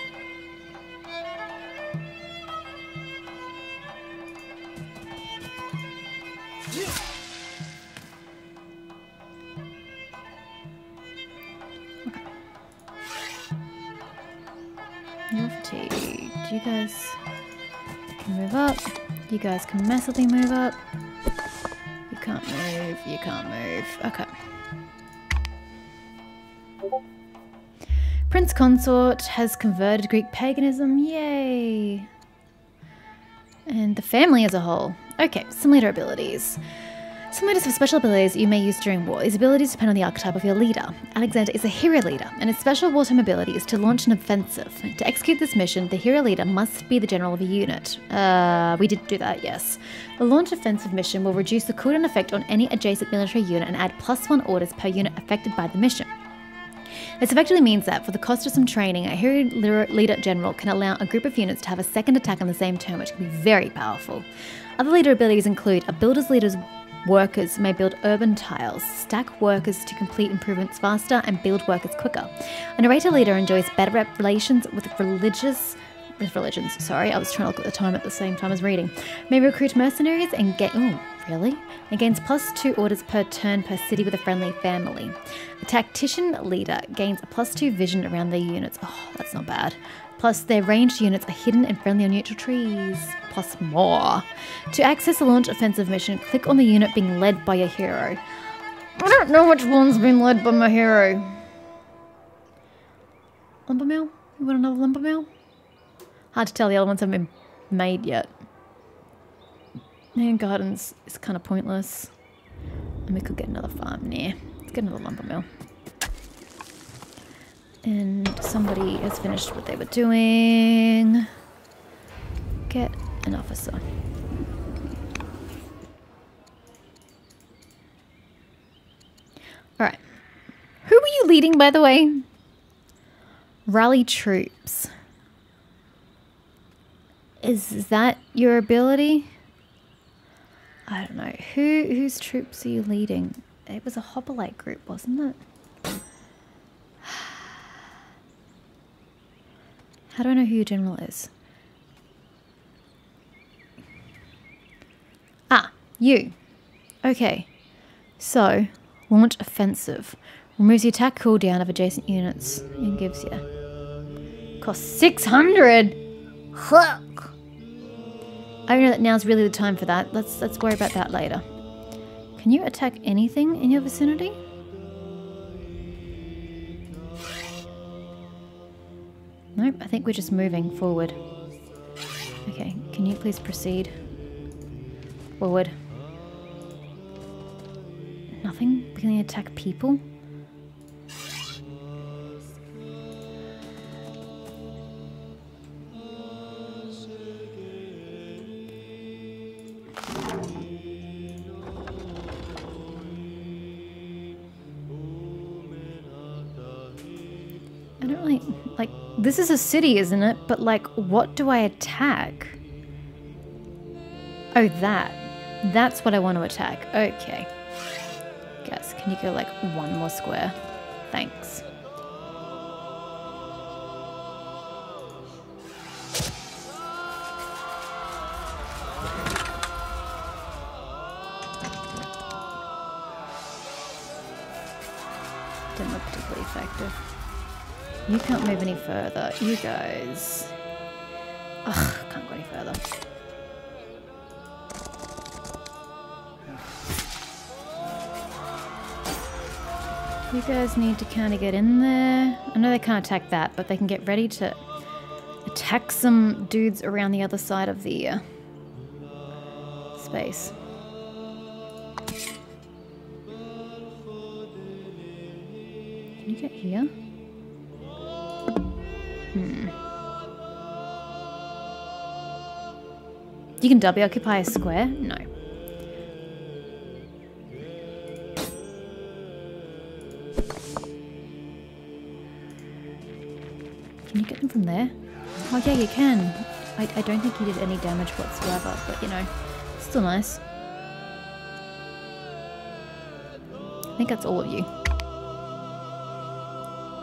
You guys can move up. You guys can massively move up. You can't move. Okay. Prince Consort has converted Greek paganism. Yay! And the family as a whole. Okay, some leader abilities. Some leaders have special abilities you may use during war. These abilities depend on the archetype of your leader. Alexander is a hero leader, and his special wartime ability is to launch an offensive. To execute this mission, the hero leader must be the general of a unit. Uh, we did do that, yes. The launch offensive mission will reduce the cooldown effect on any adjacent military unit and add plus one orders per unit affected by the mission. This effectively means that, for the cost of some training, a hero leader general can allow a group of units to have a second attack on the same turn, which can be very powerful. Other leader abilities include a builder's leader's workers may build urban tiles, stack workers to complete improvements faster, and build workers quicker. A narrator leader enjoys better relations with religious with religions, sorry, I was trying to look at the time at the same time as reading. May recruit mercenaries and get oh, really? And gains plus two orders per turn per city with a friendly family. A tactician leader gains a plus two vision around their units. Oh, that's not bad. Plus, their ranged units are hidden and friendly on neutral trees. Plus more. To access a launch offensive mission, click on the unit being led by your hero. I don't know which one's been led by my hero. Lumbermill? You want another Lumbermill? Hard to tell, the other ones haven't been made yet. And gardens is kind of pointless. And we could get another farm near. Let's get another lumber mill. And somebody has finished what they were doing. Get an officer. Alright. Who were you leading, by the way? Rally troops. Is that your ability? I don't know. Who whose troops are you leading? It was a hoplite group, wasn't it? How do I know who your general is? Ah, you. Okay. So, launch offensive. Removes the attack cooldown of adjacent units and gives you. Cost 600! Fuck! I don't know that now's really the time for that. Let's let's worry about that later. Can you attack anything in your vicinity? Nope, I think we're just moving forward. Okay, can you please proceed? Forward. Nothing? We can attack people? I don't really like this is a city, isn't it? But like what do I attack? Oh that. That's what I want to attack. Okay. Guess, can you go like one more square? Thanks. Didn't look particularly effective. You can't move any further. You guys. Ugh, can't go any further. You guys need to kind of get in there. I know they can't attack that, but they can get ready to attack some dudes around the other side of the uh, space. Can you get here? Hmm. You can double occupy a square? No. Get them from there? Oh yeah, you can. I, I don't think he did any damage whatsoever, but you know, still nice. I think that's all of you.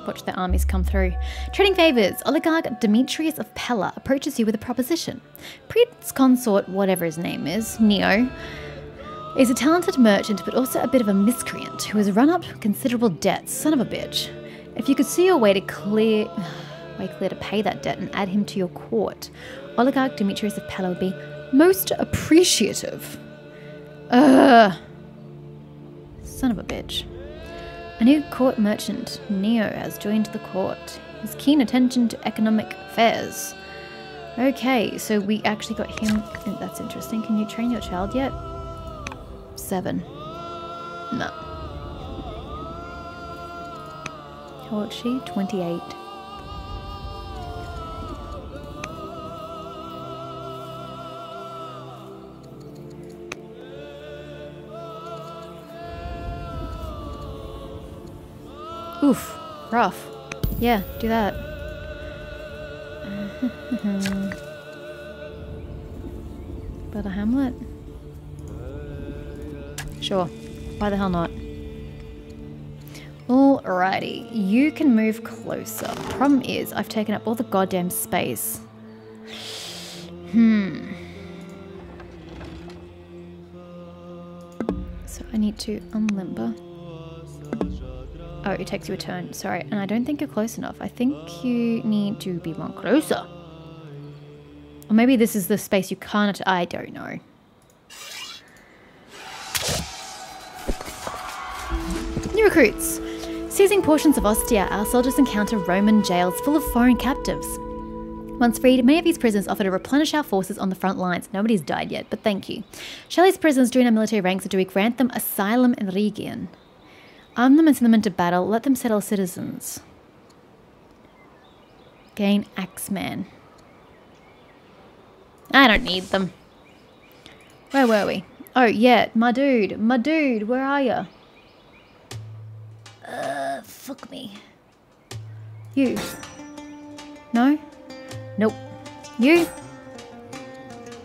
Watch their armies come through. Trading favors. Oligarch Demetrius of Pella approaches you with a proposition. Prince Consort, whatever his name is, Neo, is a talented merchant but also a bit of a miscreant who has run up considerable debts. Son of a bitch. If you could see your way to clear way clear to pay that debt and add him to your court, Oligarch Demetrius of Pella would be most appreciative. Ugh. Son of a bitch. A new court merchant, Neo, has joined the court. His keen attention to economic affairs. Okay, so we actually got him. That's interesting. Can you train your child yet? Seven. No. How old is she? 28. Rough. Yeah, do that. but a hamlet? Sure. Why the hell not? Alrighty, you can move closer. Problem is, I've taken up all the goddamn space. Hmm. So I need to unlimber. Oh, it takes you a turn. Sorry, and I don't think you're close enough. I think you need to be more closer. Or maybe this is the space you can't... I don't know. New recruits. Seizing portions of Ostia, our soldiers encounter Roman jails full of foreign captives. Once freed, many of these prisoners offer to replenish our forces on the front lines. Nobody's died yet, but thank you. Shelley's prisoners join our military ranks or do we grant them asylum in Rhegion? Arm them and send them into battle. Let them settle citizens. Gain Axeman. I don't need them. Where were we? Oh, yeah, my dude. My dude, where are you? Uh, fuck me. You. No? Nope. You?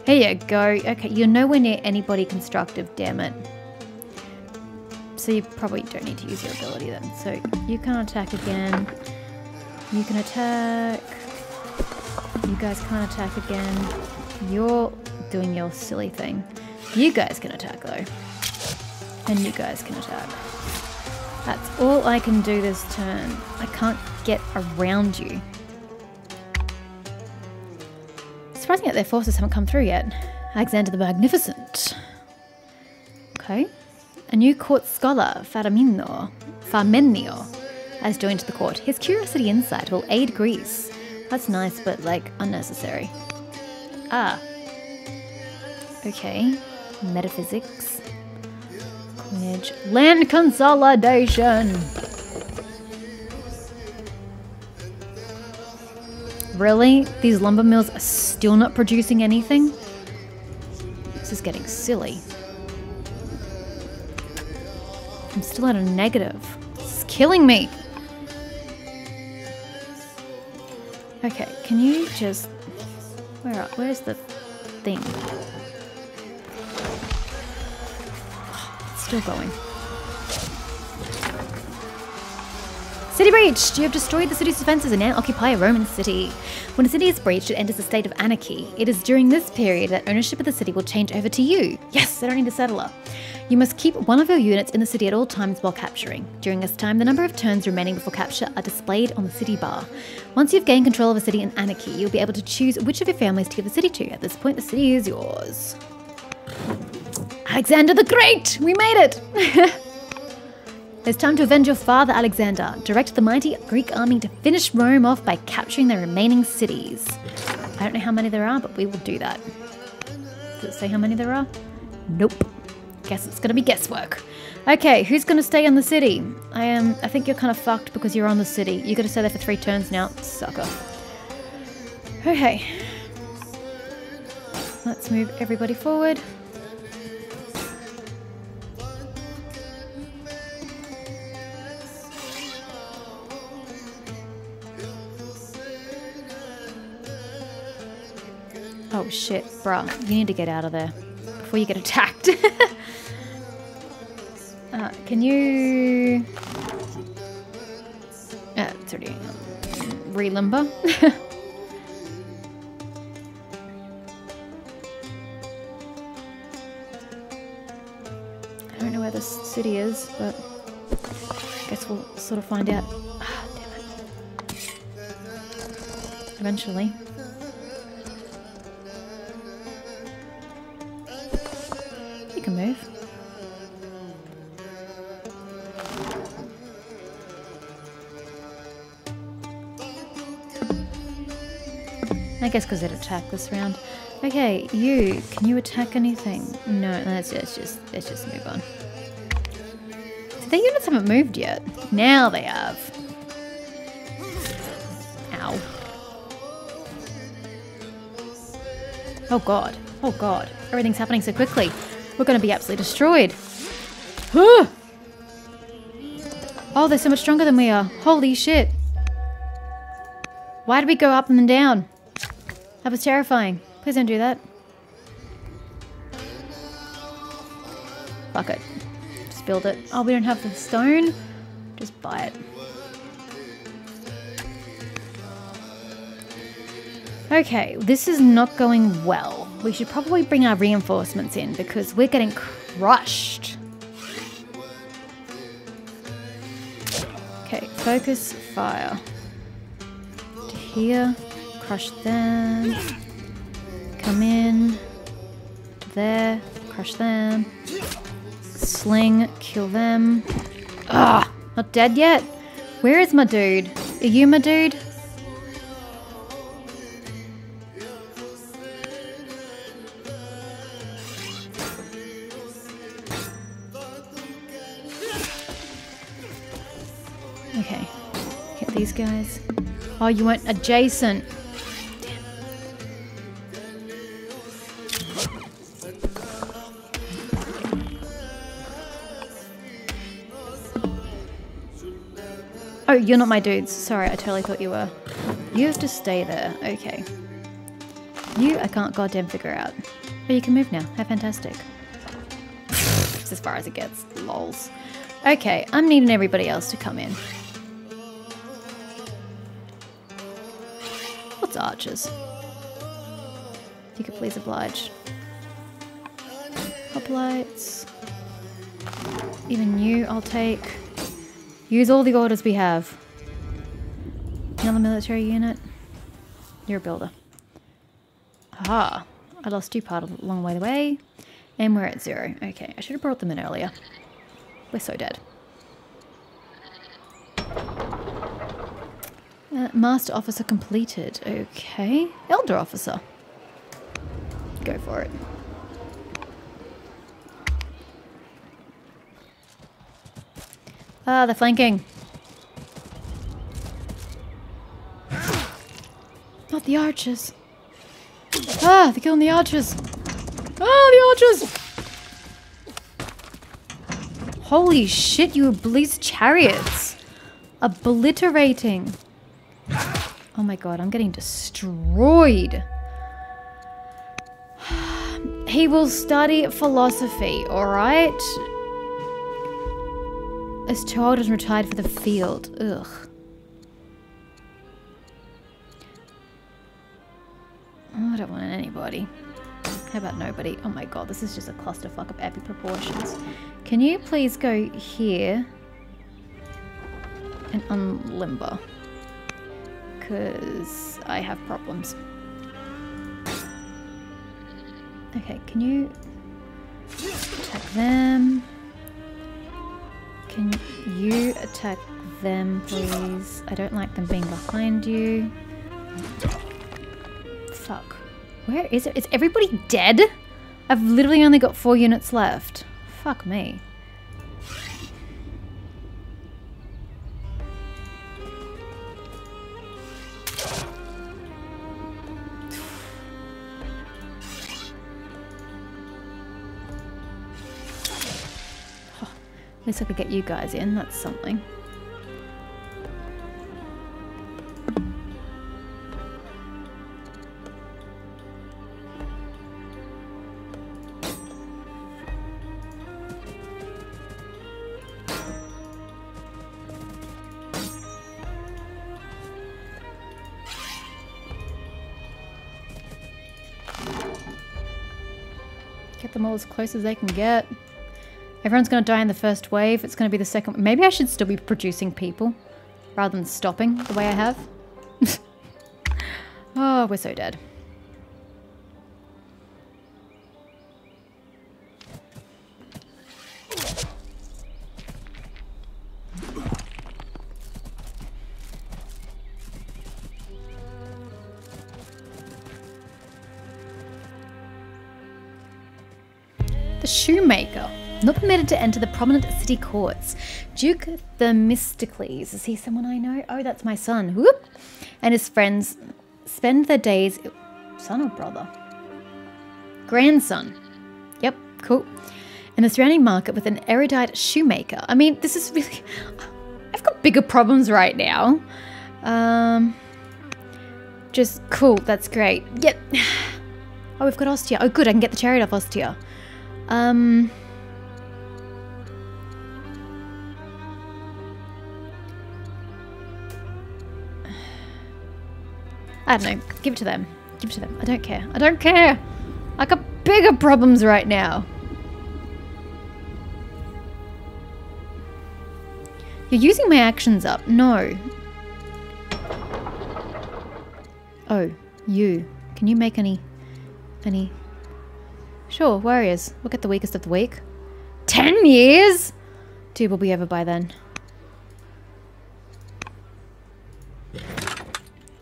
Here you go. Okay, you're nowhere near anybody constructive, damn it. So you probably don't need to use your ability then. So you can't attack again. You can attack. You guys can't attack again. You're doing your silly thing. You guys can attack though. And you guys can attack. That's all I can do this turn. I can't get around you. Surprising that their forces haven't come through yet. Alexander the Magnificent. Okay. A new court scholar, Faramino, Farmenio, has joined the court. His curiosity insight will aid Greece. That's nice, but like unnecessary. Ah. Okay. Metaphysics. Coinage. Land consolidation. Really? These lumber mills are still not producing anything? This is getting silly. I'm still at a negative. It's killing me. Okay, can you just... Where are, Where's the thing? It's still going. City breached! You have destroyed the city's defenses and now occupy a Roman city. When a city is breached, it enters a state of anarchy. It is during this period that ownership of the city will change over to you. Yes, I don't need a settler. You must keep one of your units in the city at all times while capturing. During this time, the number of turns remaining before capture are displayed on the city bar. Once you've gained control of a city in anarchy, you'll be able to choose which of your families to give the city to. At this point, the city is yours. Alexander the Great! We made it! It's time to avenge your father, Alexander. Direct the mighty Greek army to finish Rome off by capturing the remaining cities. I don't know how many there are, but we will do that. Does it say how many there are? Nope. Guess it's gonna be guesswork. Okay, who's gonna stay in the city? I am. I think you're kind of fucked because you're on the city. You gotta stay there for three turns now, sucker. Okay. Let's move everybody forward. Oh shit, bruh. You need to get out of there before you get attacked. uh, can you... Uh, already... Relimber? I don't know where this city is, but I guess we'll sort of find out. Ah. Eventually. You can move. I guess because it attacked this round. Okay, you, can you attack anything? No, let's, just let's just move on. So the units haven't moved yet. Now they have. Ow. Oh god. Oh god. Everything's happening so quickly. We're gonna be absolutely destroyed. Huh! oh, they're so much stronger than we are. Holy shit. Why did we go up and then down? That was terrifying. Please don't do that. Fuck it. Just build it. Oh, we don't have the stone? Just buy it. Okay, this is not going well. We should probably bring our reinforcements in because we're getting crushed. Okay, focus fire. To here, crush them. Come in. There, crush them. Sling, kill them. Ah, not dead yet? Where is my dude? Are you my dude? Okay. Hit these guys. Oh, you went adjacent. You're not my dudes. Sorry, I totally thought you were. You have to stay there. Okay. You, I can't goddamn figure out. But you can move now. How fantastic. it's as far as it gets. Lols. Okay, I'm needing everybody else to come in. What's archers? If you could please oblige. Hoplites. Even you, I'll take. Use all the orders we have. Another military unit. You're a builder. Ah, I lost you part of long way the way. And we're at zero. Okay, I should have brought them in earlier. We're so dead. Uh, Master Officer completed. Okay. Elder Officer. Go for it. Ah, they're flanking. Not the archers. Ah, they're killing the archers. Ah, the archers! Holy shit, you police chariots. Obliterating. Oh my god, I'm getting destroyed. He will study philosophy, alright? His child is retired for the field. Ugh. Oh, I don't want anybody. How about nobody? Oh my god, this is just a clusterfuck of epic proportions. Can you please go here and unlimber? Because I have problems. Okay, can you attack them? Can you attack them, please? I don't like them being behind you. Fuck. Where is it? Is everybody dead? I've literally only got four units left. Fuck me. Least I could get you guys in, that's something. Get them all as close as they can get. Everyone's going to die in the first wave. It's going to be the second. Maybe I should still be producing people rather than stopping the way I have. oh, we're so dead. To enter the prominent city courts. Duke Themistocles. Is he someone I know? Oh, that's my son. Whoop. And his friends spend their days. Son or brother? Grandson. Yep, cool. In the surrounding market with an erudite shoemaker. I mean, this is really. I've got bigger problems right now. Um. Just cool. That's great. Yep. Oh, we've got Ostia. Oh, good. I can get the chariot off Ostia. Um. I don't know. Give it to them. Give it to them. I don't care. I don't care. I got bigger problems right now. You're using my actions up. No. Oh, you. Can you make any... Any... Sure, warriors. We'll get the weakest of the weak. Ten years? Dude, will be over by then.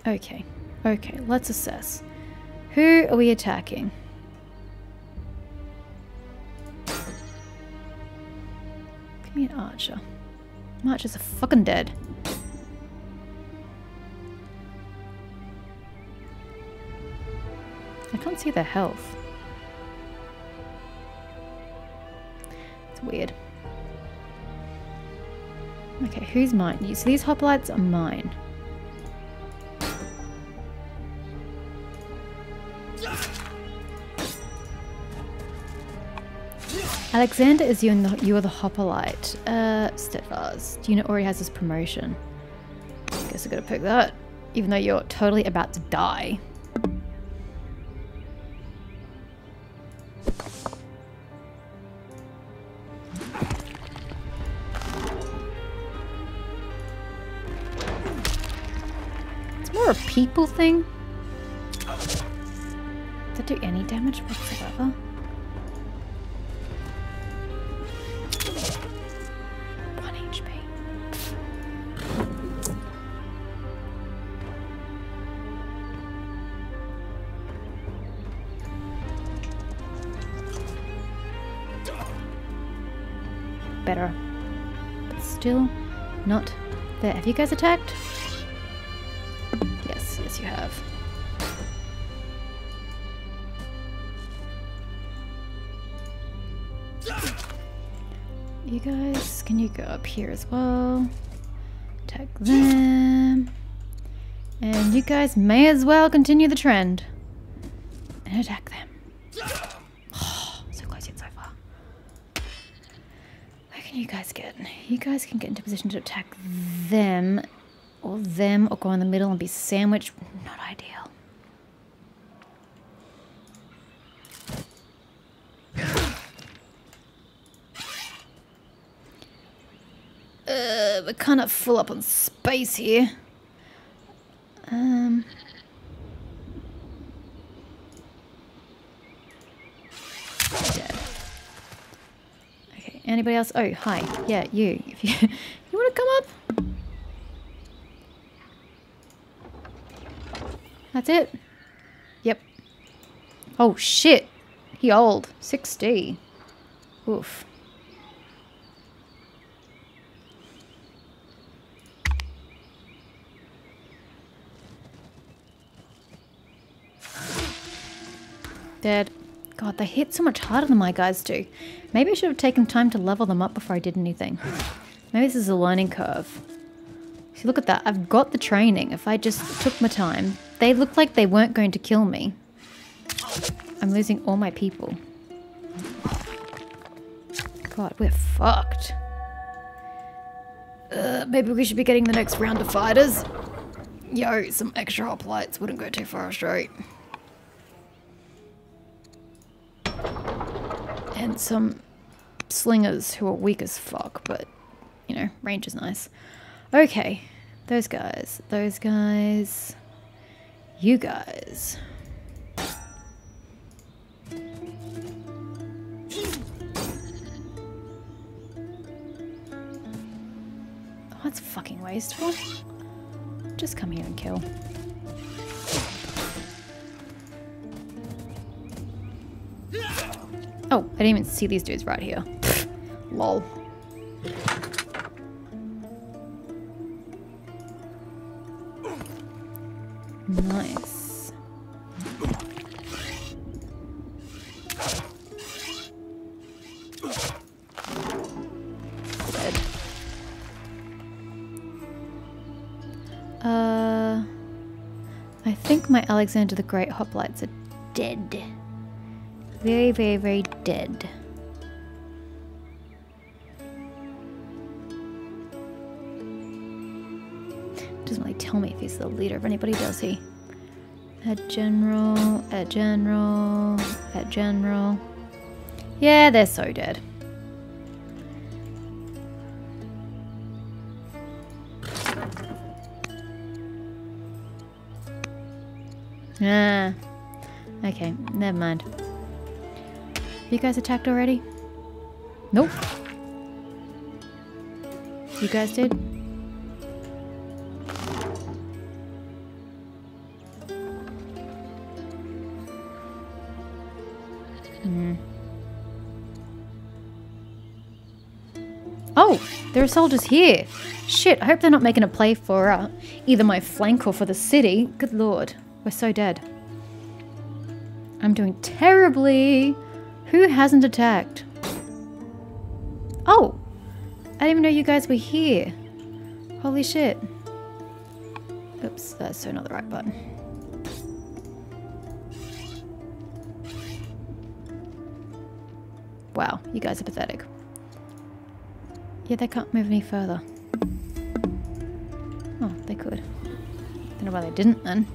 Okay. Okay, let's assess. Who are we attacking? Give me an archer. Archers are fucking dead. I can't see their health. It's weird. Okay, who's mine? So these hoplites are mine. Alexander is you and the, you are the Hoplite. Uh, steadfast. Unit already has this promotion. Guess I gotta pick that, even though you're totally about to die. It's more a people thing. Does that do any damage whatsoever? You guys attacked? Yes, yes you have. You guys, can you go up here as well? Attack them. And you guys may as well continue the trend. And attack them. Oh, so close yet so far. Where can you guys get? You guys can get into position to attack them. Or them, or go in the middle and be sandwiched. Not ideal. Uh, we're kind of full up on space here. Um. Dead. Okay, anybody else? Oh, hi. Yeah, you. If you you want to come up? That's it. Yep. Oh shit. He old. 60. Oof. Dead. God, they hit so much harder than my guys do. Maybe I should have taken time to level them up before I did anything. Maybe this is a learning curve. See, look at that. I've got the training. If I just took my time, they looked like they weren't going to kill me. I'm losing all my people. God, we're fucked. Uh, maybe we should be getting the next round of fighters. Yo, some extra hoplites wouldn't go too far astray. And some slingers who are weak as fuck, but, you know, range is nice. Okay, those guys, those guys, you guys. Oh, that's fucking wasteful. Just come here and kill. Oh, I didn't even see these dudes right here. Lol. Nice. Dead. Uh, I think my Alexander the Great hoplites are dead. Very, very, very dead. Doesn't really tell me if he's the leader of anybody, does he? At general, at general, at general. Yeah, they're so dead. Ah. Okay, never mind. You guys attacked already? Nope. You guys did? Hmm. Oh, there are soldiers here. Shit, I hope they're not making a play for uh, either my flank or for the city. Good lord, we're so dead. I'm doing terribly. Who hasn't attacked? Oh! I didn't even know you guys were here. Holy shit. Oops, that's so not the right button. Wow, you guys are pathetic. Yeah, they can't move any further. Oh, they could. Don't know why they didn't then.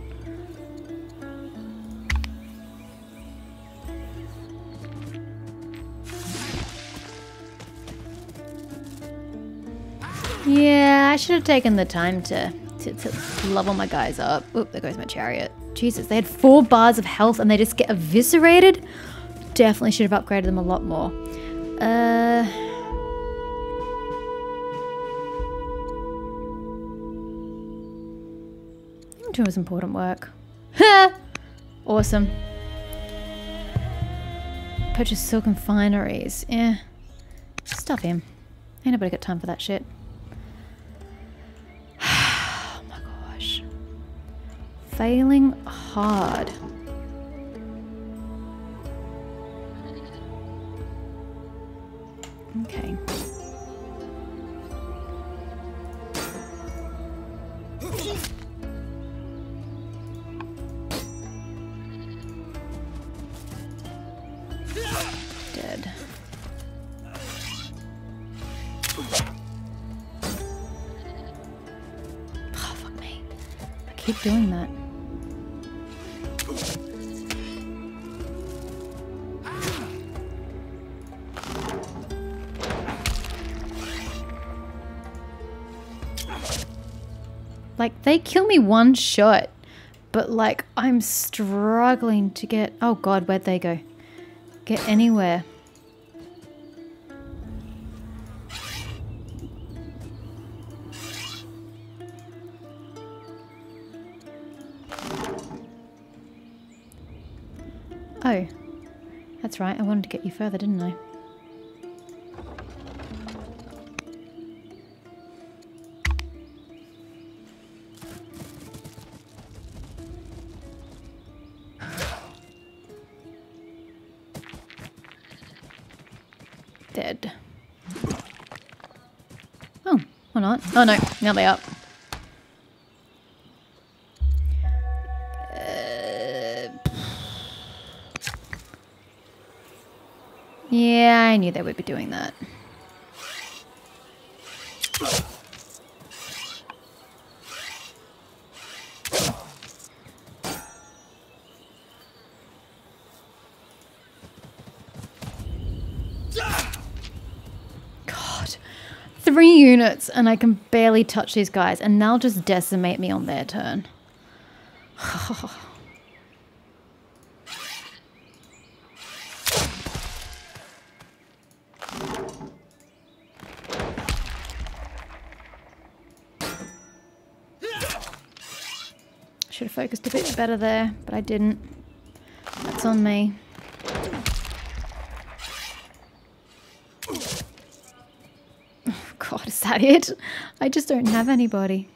I should have taken the time to to, to level my guys up. Oop, there goes my chariot. Jesus, they had four bars of health and they just get eviscerated? Definitely should have upgraded them a lot more. Uh... I'm doing some important work. awesome. Purchase silken fineries. Yeah. Stuff him. Ain't nobody got time for that shit. Failing hard. They kill me one shot, but like, I'm struggling to get. Oh god, where'd they go? Get anywhere. Oh, that's right. I wanted to get you further, didn't I? Or not. Oh no, now they up. Uh, yeah, I knew they would be doing that. God. Three units and I can barely touch these guys and they'll just decimate me on their turn. Should have focused a bit better there, but I didn't. That's on me. Oh God, is that it? I just don't have anybody.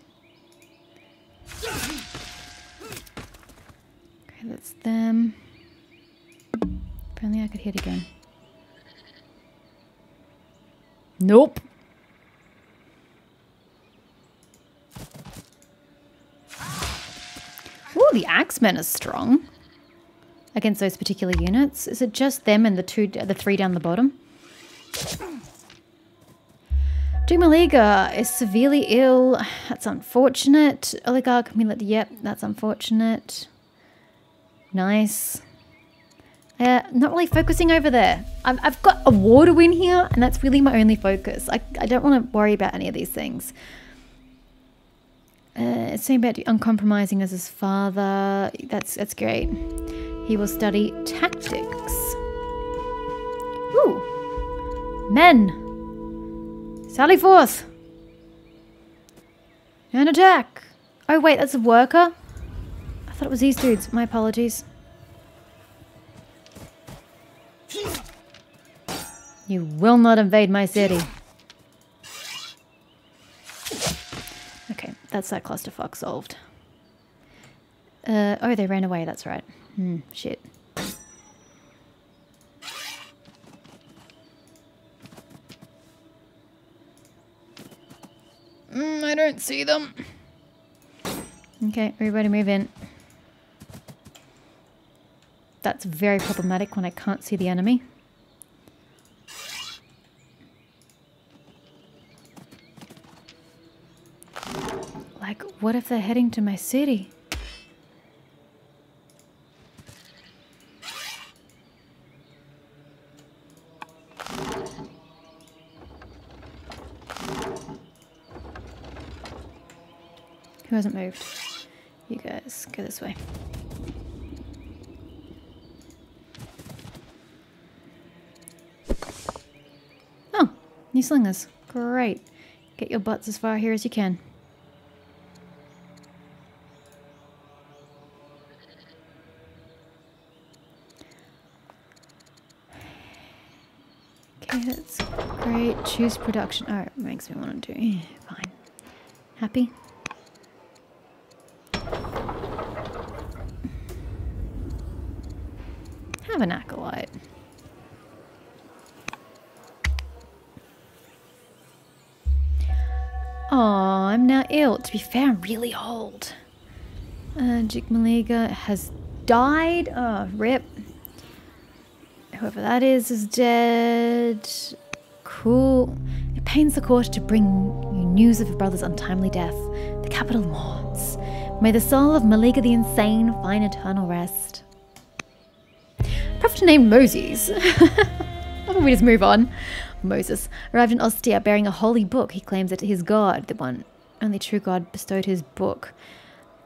Okay, that's them. Only I could hit again. Nope. Ooh, the Axemen are strong against those particular units. Is it just them and the two, the three down the bottom? Dumaliga is severely ill. That's unfortunate. Oligarch Millet, yep, that's unfortunate. Nice. Uh, not really focusing over there. I've, I've got a war to win here, and that's really my only focus. I, I don't want to worry about any of these things. Uh, it's saying about uncompromising as his father. That's that's great. He will study tactics. Ooh, men. Sally forth. And attack. Oh wait, that's a worker. I thought it was these dudes. My apologies. You will not invade my city. Okay, that's that clusterfuck solved. Uh, oh, they ran away, that's right. Hmm, shit. Mm, I don't see them. Okay, everybody move in. That's very problematic when I can't see the enemy. Like, what if they're heading to my city? Hasn't moved? You guys, go this way. Oh, new slingers. Great. Get your butts as far here as you can. Okay, that's great. Choose production. Oh, it makes me want to do. Fine. Happy? Have an acolyte. Oh, I'm now ill. To be fair, I'm really old. Uh, Jig Maliga has died. Oh, rip. Whoever that is is dead. Cool. It pains the court to bring you news of your brother's untimely death. The capital mourns. May the soul of Maliga the Insane find eternal rest. Prophet named Moses. Why we just move on? Moses arrived in Ostia bearing a holy book. He claims that his God, the one only true God, bestowed his book.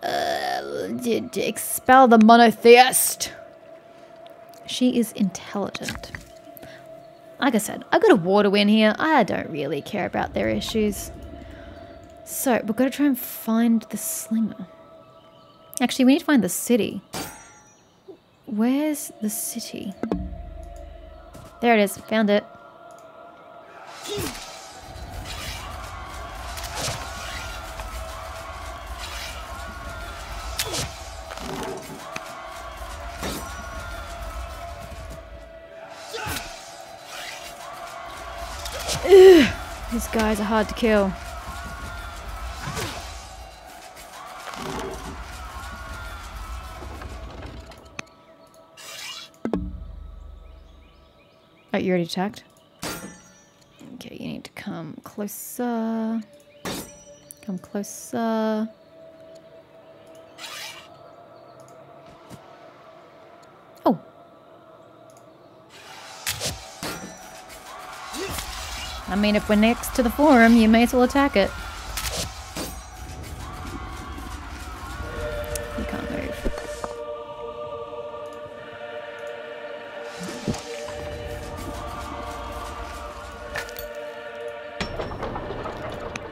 Uh, expel the monotheist. She is intelligent. Like I said, I got a water win here. I don't really care about their issues. So, we've got to try and find the slinger. Actually, we need to find the city. Where's the city? There it is. Found it. These guys are hard to kill. Oh, you already attacked? Okay, you need to come closer. Come closer. Oh. I mean, if we're next to the forum, you may as well attack it.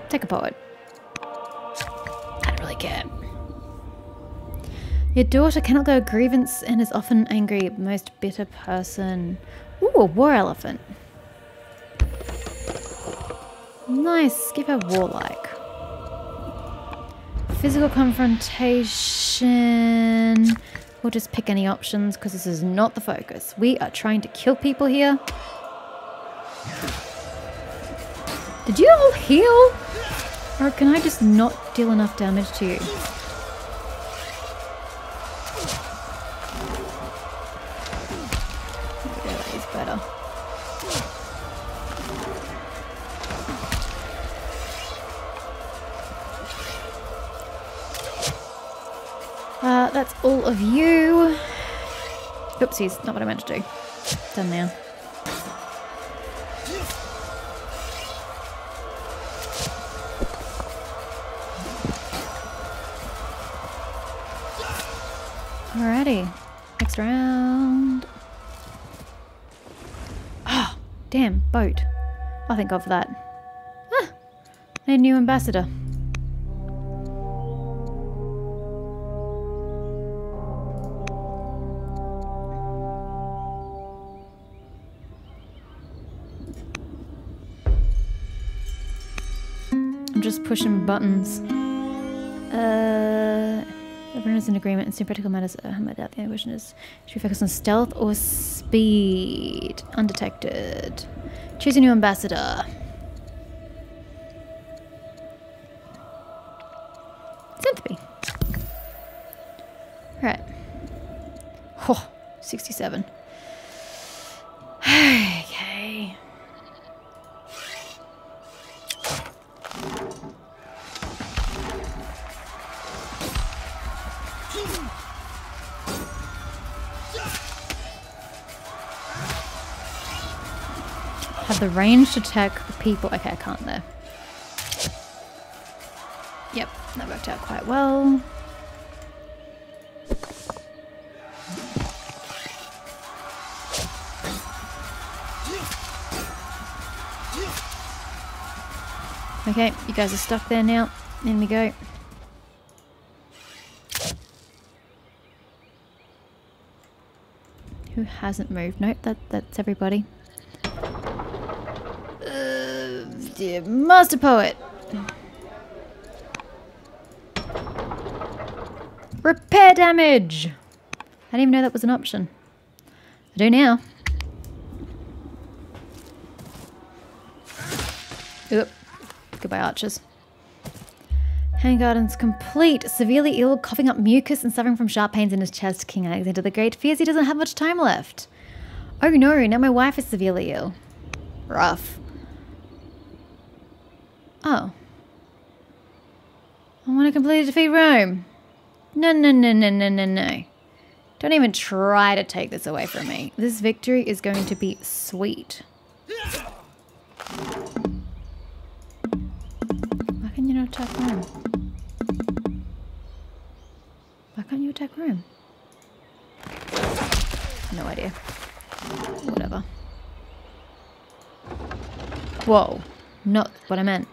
Take a poet. I don't really care. Your daughter cannot go grievance and is often angry, most bitter person. Ooh, a war elephant. Nice, give her warlike. Physical confrontation. We'll just pick any options because this is not the focus. We are trying to kill people here. Did you all heal? Or can I just not deal enough damage to you? Uh, that's all of you. Oopsies, not what I meant to do. Done now. Next round. Oh, damn, boat. Thank God for that. Ah, a new ambassador. I'm just pushing buttons. Is in agreement and in practical matters. Uh, I doubt the question is: should we focus on stealth or speed? Undetected. Choose a new ambassador. Synthpy. Right. Oh, 67. Have the range to attack the people. Okay, I can't there. Yep. That worked out quite well. Okay, you guys are stuck there now. In we go. Who hasn't moved? Nope, that, that's everybody. Dear Master Poet. Repair damage! I didn't even know that was an option. I do now. Oop. Goodbye, archers. Hanging Gardens complete. Severely ill, coughing up mucus and suffering from sharp pains in his chest. King Alexander the Great fears he doesn't have much time left. Oh no, now my wife is severely ill. Rough. Oh. I want to completely defeat Rome. No, no, no, no, no, no, no. Don't even try to take this away from me. This victory is going to be sweet. Why can you not attack Rome? Why can't you attack Rome? No idea. Whatever. Whoa. Not what I meant.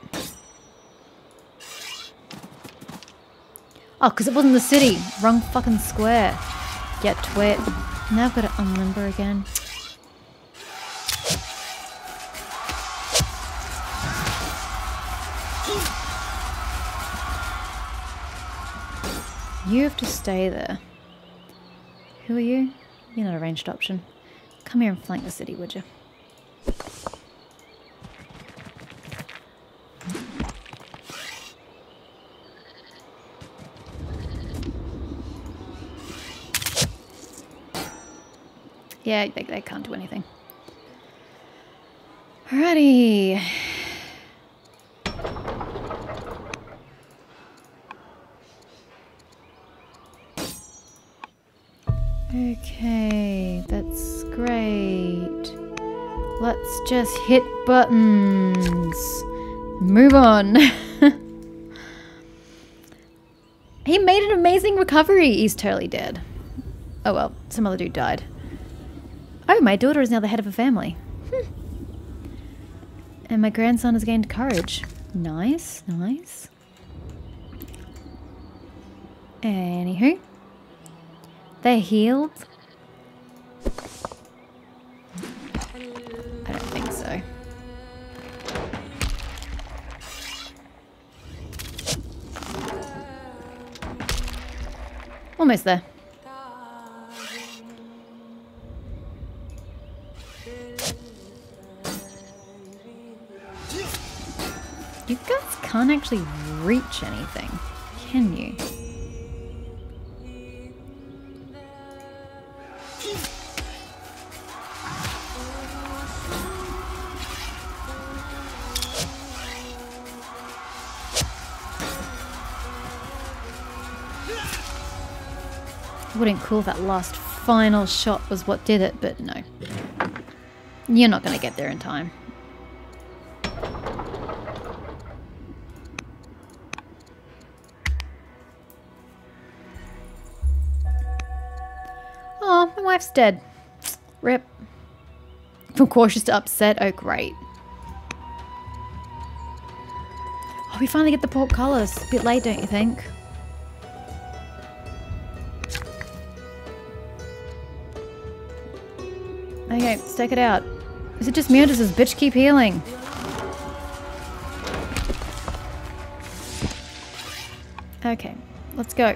Oh, because it wasn't the city. Wrong fucking square. Get twit. Now I've got to unlimber again. You have to stay there. Who are you? You're not a ranged option. Come here and flank the city, would you? Yeah, they, they can't do anything. Alrighty. Okay, that's great. Let's just hit buttons. Move on. he made an amazing recovery. He's totally dead. Oh well, some other dude died. Oh, my daughter is now the head of a family. Hmm. And my grandson has gained courage. Nice, nice. Anywho. They're healed? I don't think so. Almost there. Can't actually reach anything, can you? wouldn't if that last final shot was what did it, but no. You're not going to get there in time. Wife's dead. Rip. From cautious to upset. Oh, great. Oh, we finally get the portcullis. A bit late, don't you think? Okay, stake it out. Is it just me or does this bitch keep healing? Okay, let's go.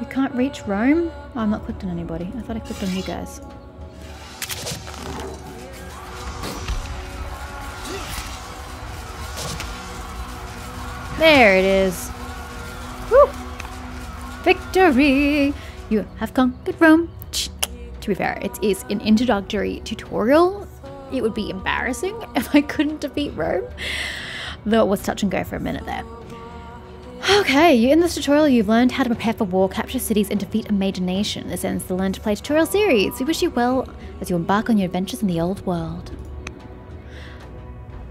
We can't reach Rome? Oh, I'm not clicked on anybody. I thought I clicked on you guys. There it is. Woo! Victory! You have conquered Rome. To be fair, it is an introductory tutorial. It would be embarrassing if I couldn't defeat Rome. Though it was touch and go for a minute there. Okay, in this tutorial you've learned how to prepare for war, capture cities, and defeat a major nation. This ends the Learn to Play tutorial series. We wish you well as you embark on your adventures in the old world.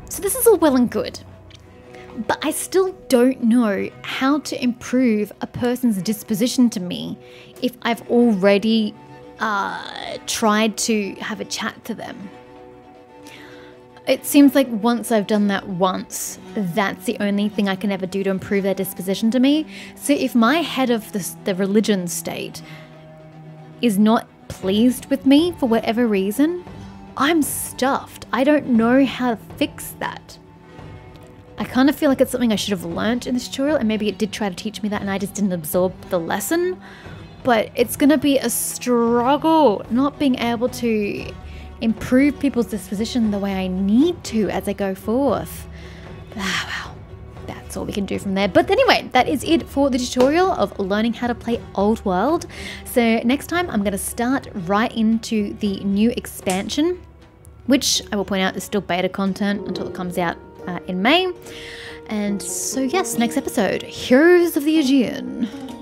So this is all well and good. But I still don't know how to improve a person's disposition to me if I've already uh, tried to have a chat to them. It seems like once I've done that once, that's the only thing I can ever do to improve their disposition to me. So if my head of the, the religion state is not pleased with me for whatever reason, I'm stuffed. I don't know how to fix that. I kind of feel like it's something I should have learnt in this tutorial, and maybe it did try to teach me that and I just didn't absorb the lesson. But it's gonna be a struggle not being able to improve people's disposition the way I need to as I go forth. Ah, well, that's all we can do from there. But anyway, that is it for the tutorial of learning how to play Old World. So next time I'm going to start right into the new expansion, which I will point out is still beta content until it comes out uh, in May. And so yes, next episode, Heroes of the Aegean.